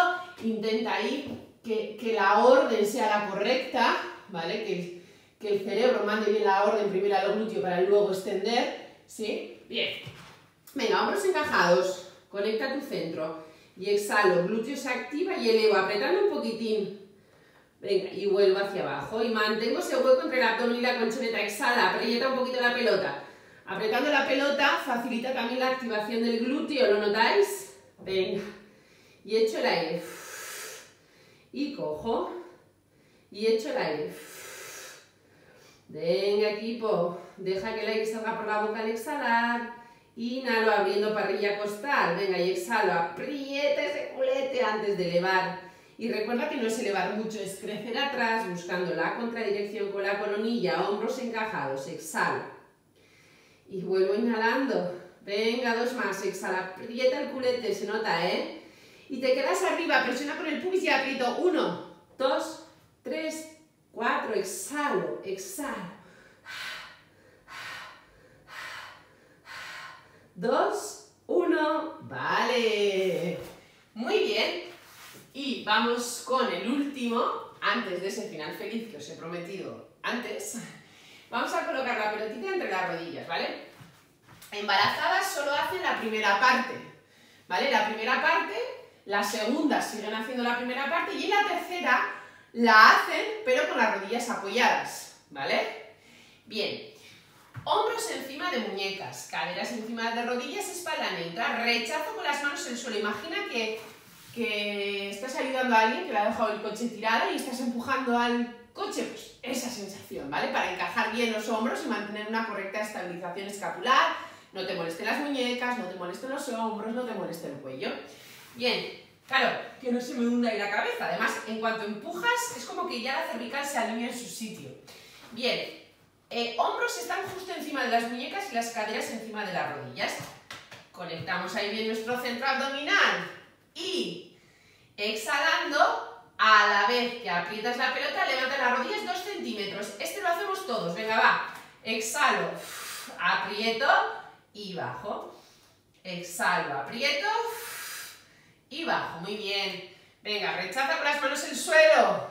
intenta ahí que, que la orden sea la correcta, ¿vale? Que, que el cerebro mande bien la orden primero al glúteo para luego extender, ¿sí? Bien. Venga, hombros encajados, conecta tu centro y exhalo, glúteo se activa y elevo, apretando un poquitín. Venga, y vuelvo hacia abajo y mantengo ese hueco entre el abdomen y la colchoneta, exhala, aprieta un poquito la pelota. Apretando la pelota facilita también la activación del glúteo, ¿lo notáis? Venga, y echo el aire. Y cojo, y echo el aire. Venga, equipo, deja que el aire salga por la boca al exhalar. Inhalo abriendo parrilla costal. Venga, y exhalo. Aprieta ese culete antes de elevar. Y recuerda que no es elevar mucho, es crecer atrás, buscando la contradirección con la coronilla, hombros encajados. Exhalo. Y vuelvo inhalando. Venga, dos más. Exhala. Aprieta el culete, se nota, ¿eh? Y te quedas arriba, presiona con el pubis y aprieto. Uno, dos, tres, cuatro. Exhalo, exhalo. Dos, uno, vale. Muy bien. Y vamos con el último, antes de ese final feliz que os he prometido antes. Vamos a colocar la pelotita entre las rodillas, ¿vale? Embarazadas solo hacen la primera parte, ¿vale? La primera parte, la segunda siguen haciendo la primera parte y la tercera la hacen pero con las rodillas apoyadas, ¿vale? Bien, Hombros encima de muñecas, caderas encima de rodillas, espalda neutra, rechazo con las manos en el suelo. Imagina que, que estás ayudando a alguien que le ha dejado el coche tirado y estás empujando al coche, pues esa sensación, ¿vale? Para encajar bien los hombros y mantener una correcta estabilización escapular, no te molesten las muñecas, no te molesten los hombros, no te moleste el cuello. Bien, claro, que no se me hunda ahí la cabeza. Además, en cuanto empujas, es como que ya la cervical se alinea en su sitio. Bien, eh, hombros están justo encima de las muñecas y las caderas encima de las rodillas. Conectamos ahí bien nuestro centro abdominal y exhalando, a la vez que aprietas la pelota, levanta las rodillas 2 centímetros. Este lo hacemos todos. Venga, va. Exhalo, aprieto y bajo. Exhalo, aprieto y bajo. Muy bien. Venga, rechaza con las manos el suelo.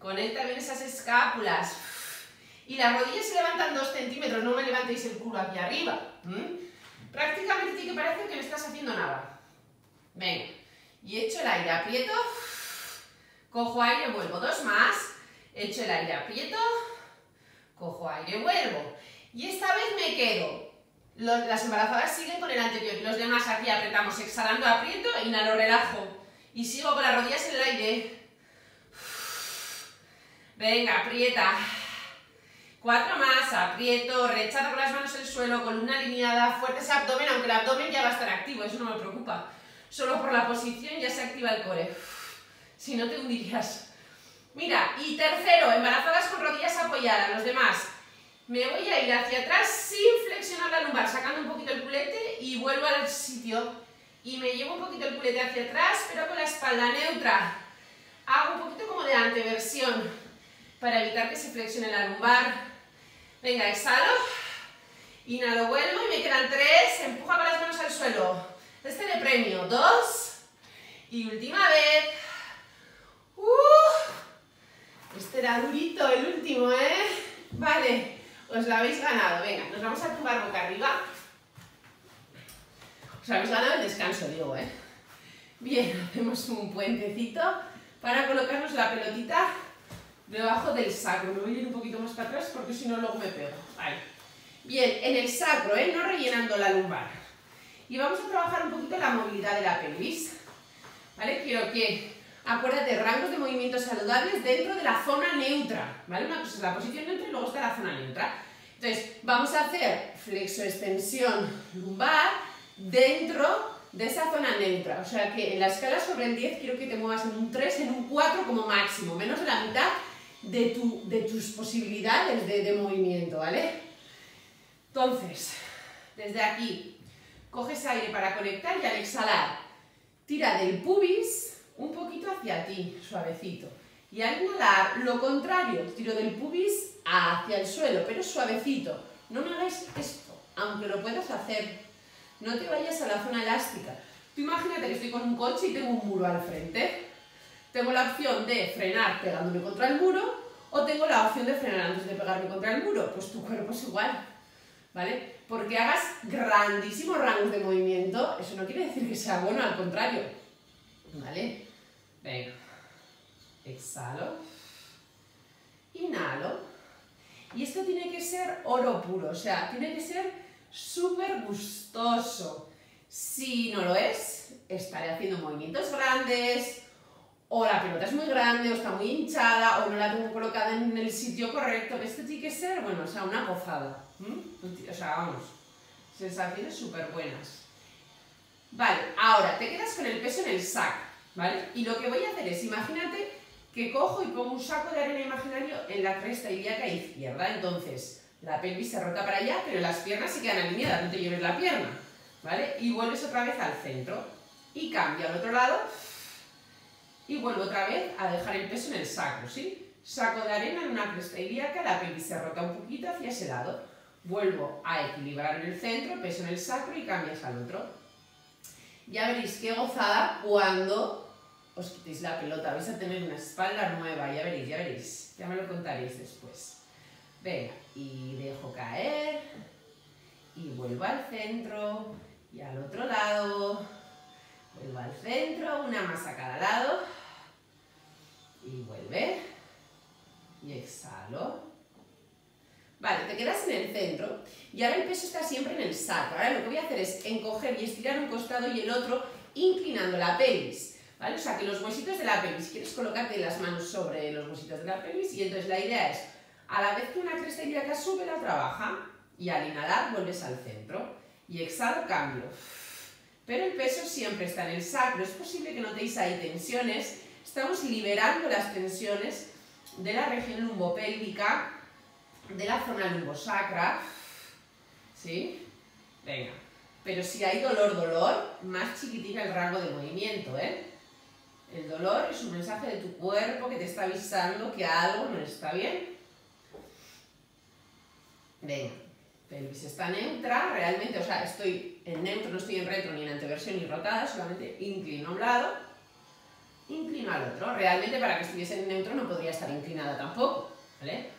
Conecta bien esas escápulas. Y las rodillas se levantan 2 centímetros. No me levantéis el culo aquí arriba. Prácticamente tiene que parecer que no estás haciendo nada. Venga. Y echo el aire, aprieto. Cojo aire, vuelvo. Dos más. Echo el aire, aprieto. Cojo aire, vuelvo. Y esta vez me quedo. las embarazadas siguen con el anterior. Los demás aquí apretamos, exhalando, aprieto, inhalo, relajo. Y sigo con las rodillas en el aire. Venga, aprieta. Cuatro más, aprieto, rechazo con las manos el suelo, columna alineada, fuerte ese abdomen, aunque el abdomen ya va a estar activo, eso no me preocupa. Solo por la posición ya se activa el core. Si no te hundirías. Mira, y tercero, embarazadas con rodillas apoyadas, los demás. Me voy a ir hacia atrás sin flexionar la lumbar, sacando un poquito el culete y vuelvo al sitio y me llevo un poquito el culete hacia atrás, pero con la espalda neutra. Hago un poquito como de anteversión para evitar que se flexione la lumbar. Venga, exhalo, inhalo, vuelvo y me quedan tres, empuja con las manos al suelo. Este de premio, dos, y última vez. Uh, este era durito, el último, ¿eh? Vale, os lo habéis ganado. Venga, nos vamos a tumbar boca arriba. Os habéis ganado el descanso, digo, ¿eh? Bien, hacemos un puentecito para colocarnos la pelotita debajo del sacro. Me voy a ir un poquito más para atrás porque si no luego me pego. Ahí. Bien, en el sacro, ¿eh? No rellenando la lumbar. Y vamos a trabajar un poquito la movilidad de la pelvis. ¿Vale? Quiero que, acuérdate, rangos de movimientos saludables dentro de la zona neutra. ¿Vale? Una cosa es la posición neutra y luego está la zona neutra. Entonces, vamos a hacer flexo-extensión lumbar dentro de esa zona neutra. O sea que en la escala sobre el 10 quiero que te muevas en un 3, en un 4 como máximo, menos de la mitad de, de tus posibilidades de, de movimiento, ¿vale? Entonces, desde aquí, coges aire para conectar y al exhalar, tira del pubis un poquito hacia ti, suavecito. Y al inhalar, lo contrario, tiro del pubis hacia el suelo, pero suavecito. No me hagáis esto, aunque lo puedas hacer no te vayas a la zona elástica. Tú imagínate que estoy con un coche y tengo un muro al frente. Tengo la opción de frenar pegándome contra el muro o tengo la opción de frenar antes de pegarme contra el muro. Pues tu cuerpo es igual, ¿vale? Porque hagas grandísimos rangos de movimiento, eso no quiere decir que sea bueno, al contrario, ¿vale? Venga, exhalo, inhalo, y esto tiene que ser oro puro, o sea, tiene que ser súper gustoso. Si no lo es, estaré haciendo movimientos grandes, o la pelota es muy grande, o está muy hinchada, o no la tengo colocada en el sitio correcto. Esto tiene que ser, bueno, o sea, una gozada. O sea, vamos, sensaciones súper buenas. Vale, ahora te quedas con el peso en el saco, Y lo que voy a hacer es, imagínate que cojo y pongo un saco de arena imaginario en la cresta ilíaca izquierda. Entonces, la pelvis se rota para allá, pero las piernas se quedan alineadas, no te lleves la pierna, ¿vale? Y vuelves otra vez al centro. Y cambia al otro lado. Y vuelvo otra vez a dejar el peso en el sacro, ¿sí? Saco de arena en una cresta ilíaca, la pelvis se rota un poquito hacia ese lado. Vuelvo a equilibrar en el centro, peso en el sacro y cambias al otro. Ya veréis qué gozada cuando os quitéis la pelota. Vais a tener una espalda nueva, ya veréis, ya veréis. Ya me lo contaréis después. Venga, y dejo caer. Y vuelvo al centro. Y al otro lado. Vuelvo al centro, una más a cada lado. Y vuelve. Y exhalo. Vale, te quedas en el centro. Y ahora el peso está siempre en el sacro. Ahora lo que voy a hacer es encoger y estirar un costado y el otro inclinando la pelvis. O sea, que los huesitos de la pelvis, quieres colocarte las manos sobre los huesitos de la pelvis y entonces la idea es a la vez que una cresta ilíaca sube, la trabaja y al inhalar vuelves al centro y exhalo, cambio. Pero el peso siempre está en el sacro. Es posible que notéis ahí tensiones. Estamos liberando las tensiones de la región lumbopélvica, de la zona lumbosacra. ¿Sí? Venga. Pero si hay dolor, dolor, más chiquitina el rango de movimiento, ¿eh? El dolor es un mensaje de tu cuerpo que te está avisando que algo no está bien. Venga, pelvis está neutra, realmente, o sea, estoy en neutro, no estoy en retro, ni en anteversión, ni rotada, solamente inclino a un lado, inclino al otro. Realmente para que estuviese en neutro no podría estar inclinada tampoco, ¿vale?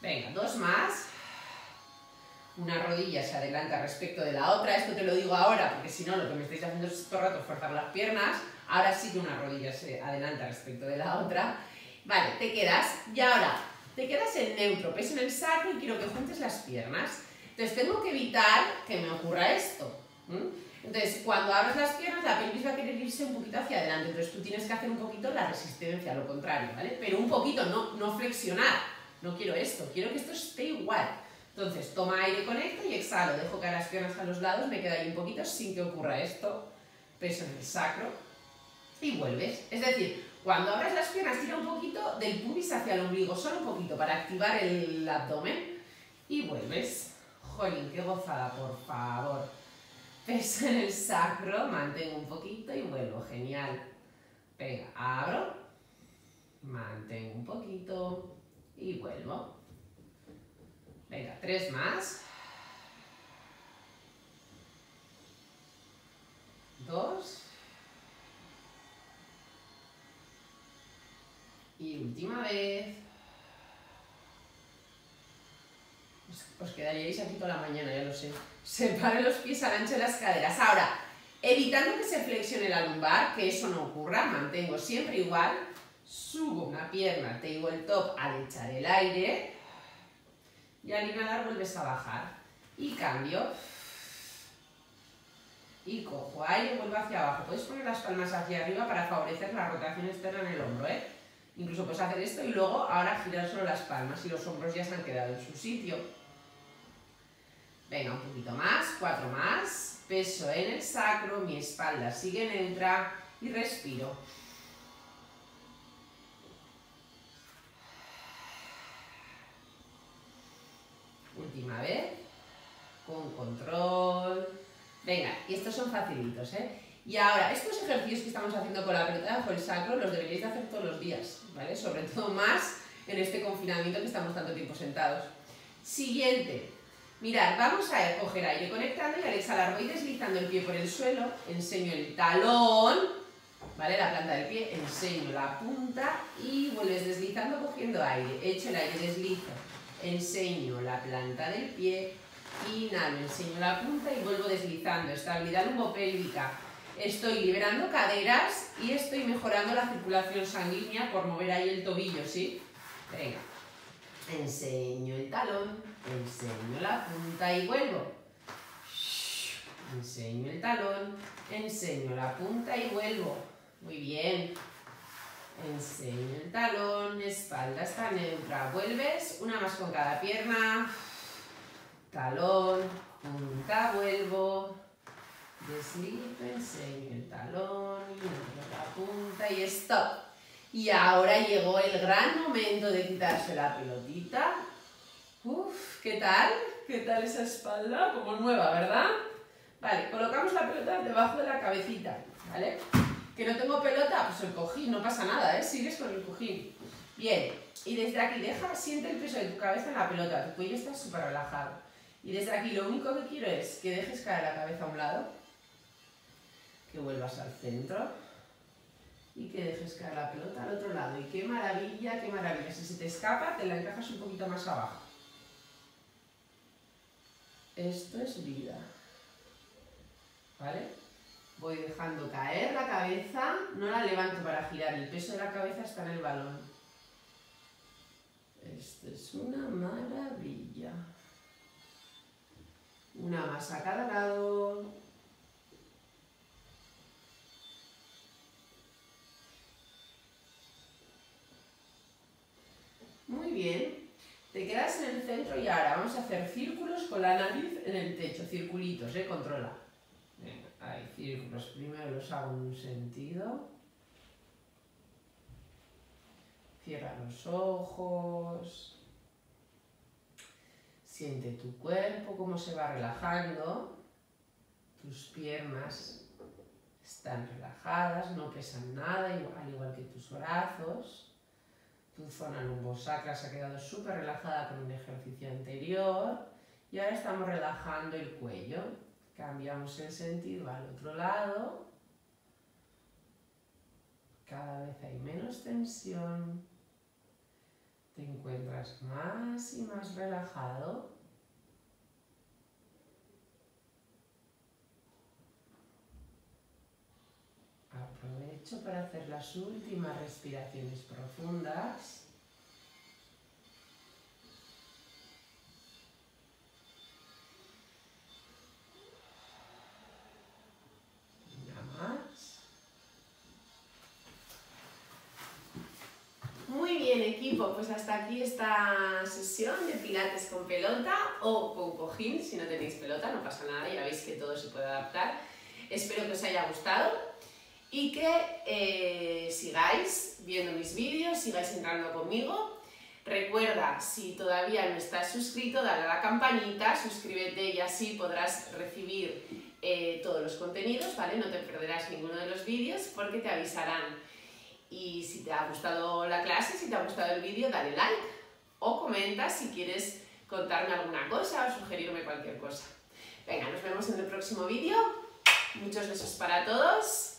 Venga, dos más. Una rodilla se adelanta respecto de la otra. Esto te lo digo ahora, porque si no, lo que me estáis haciendo es todo el rato forzar las piernas. Ahora sí que una rodilla se adelanta respecto de la otra. Vale, te quedas. Y ahora, te quedas en neutro, peso en el saco y quiero que juntes las piernas. Entonces tengo que evitar que me ocurra esto. Entonces, cuando abres las piernas, la pelvis va a querer irse un poquito hacia adelante. Entonces tú tienes que hacer un poquito la resistencia, lo contrario, ¿vale? Pero un poquito, no, no flexionar. No quiero esto, quiero que esto esté igual. Entonces, toma aire, conecta y exhalo. Dejo caer las piernas a los lados, me queda ahí un poquito sin que ocurra esto. Peso en el sacro y vuelves. Es decir, cuando abres las piernas, tira un poquito del pubis hacia el ombligo, solo un poquito para activar el abdomen y vuelves. Jolín, qué gozada, por favor. Peso en el sacro, mantengo un poquito y vuelvo. Genial. Venga, abro, mantengo un poquito y vuelvo. Venga, tres más. Dos. Y última vez. Os, quedaríais aquí toda la mañana, ya lo sé. Separe los pies al ancho de las caderas. Ahora, evitando que se flexione la lumbar, que eso no ocurra, mantengo siempre igual. Subo una pierna, tengo el top al echar el aire. Y al inhalar vuelves a bajar. Y cambio. Y cojo aire, vuelvo hacia abajo. Puedes poner las palmas hacia arriba para favorecer la rotación externa en el hombro, ¿eh? Incluso puedes hacer esto y luego ahora girar solo las palmas y los hombros ya se han quedado en su sitio. Venga, un poquito más, cuatro más. Peso en el sacro, mi espalda sigue neutra y respiro. Última vez, con control. Venga, y estos son facilitos, ¿eh? Y ahora, estos ejercicios que estamos haciendo con la pelota bajo el sacro los deberíais de hacer todos los días, ¿vale? Sobre todo más en este confinamiento que estamos tanto tiempo sentados. Siguiente. Mirad, vamos a coger aire conectando y al exhalar voy deslizando el pie por el suelo, enseño el talón, ¿vale? La planta del pie, enseño la punta y vuelves deslizando cogiendo aire. Echo el aire, deslizo, enseño la planta del pie, inhalo, enseño la punta y vuelvo deslizando. Estabilidad lumbopélvica estoy liberando caderas y estoy mejorando la circulación sanguínea por mover ahí el tobillo, ¿sí? Venga. Enseño el talón, enseño la punta y vuelvo. Enseño el talón, enseño la punta y vuelvo. Muy bien. Enseño el talón, espalda está neutra. Vuelves, una más con cada pierna. Talón, punta, vuelvo. Deslizo, enseño el talón, la punta y stop. Y ahora llegó el gran momento de quitarse la pelotita. Uf, ¿qué tal? ¿Qué tal esa espalda? Como nueva, ¿verdad? Vale, colocamos la pelota debajo de la cabecita, ¿vale? Que no tengo pelota, pues el cojín, no pasa nada, ¿eh? Sigues con el cojín. Bien, y desde aquí deja, siente el peso de tu cabeza en la pelota, tu cuello está súper relajado. Y desde aquí lo único que quiero es que dejes caer la cabeza a un lado que vuelvas al centro y que dejes caer la pelota al otro lado. Y qué maravilla, qué maravilla. Si se te escapa, te la encajas un poquito más abajo. Esto es vida. ¿Vale? Voy dejando caer la cabeza, no la levanto para girar, el peso de la cabeza está en el balón. Esto es una maravilla. Una más a cada lado. Muy bien. Te quedas en el centro y ahora vamos a hacer círculos con la nariz en el techo, circulitos, ¿eh? Controla. Venga, hay círculos. Primero los hago en un sentido. Cierra los ojos. Siente tu cuerpo, cómo se va relajando. Tus piernas están relajadas, no pesan nada, al igual que tus brazos. Tu zona lumbosacra se ha quedado súper relajada con un ejercicio anterior. Y ahora estamos relajando el cuello. Cambiamos el sentido al otro lado. Cada vez hay menos tensión. Te encuentras más y más relajado. Aprovecho para hacer las últimas respiraciones profundas. Muy bien equipo, pues hasta aquí esta sesión de pilates con pelota o con cojín, si no tenéis pelota no pasa nada, ya veis que todo se puede adaptar. Espero que os haya gustado y que eh, sigáis viendo mis vídeos, sigáis entrando conmigo. Recuerda, si todavía no estás suscrito, dale a la campanita, suscríbete y así podrás recibir eh, todos los contenidos, ¿vale? No te perderás ninguno de los vídeos porque te avisarán y si te ha gustado la clase, si te ha gustado el vídeo, dale like o comenta si quieres contarme alguna cosa o sugerirme cualquier cosa. Venga, nos vemos en el próximo vídeo. Muchos besos para todos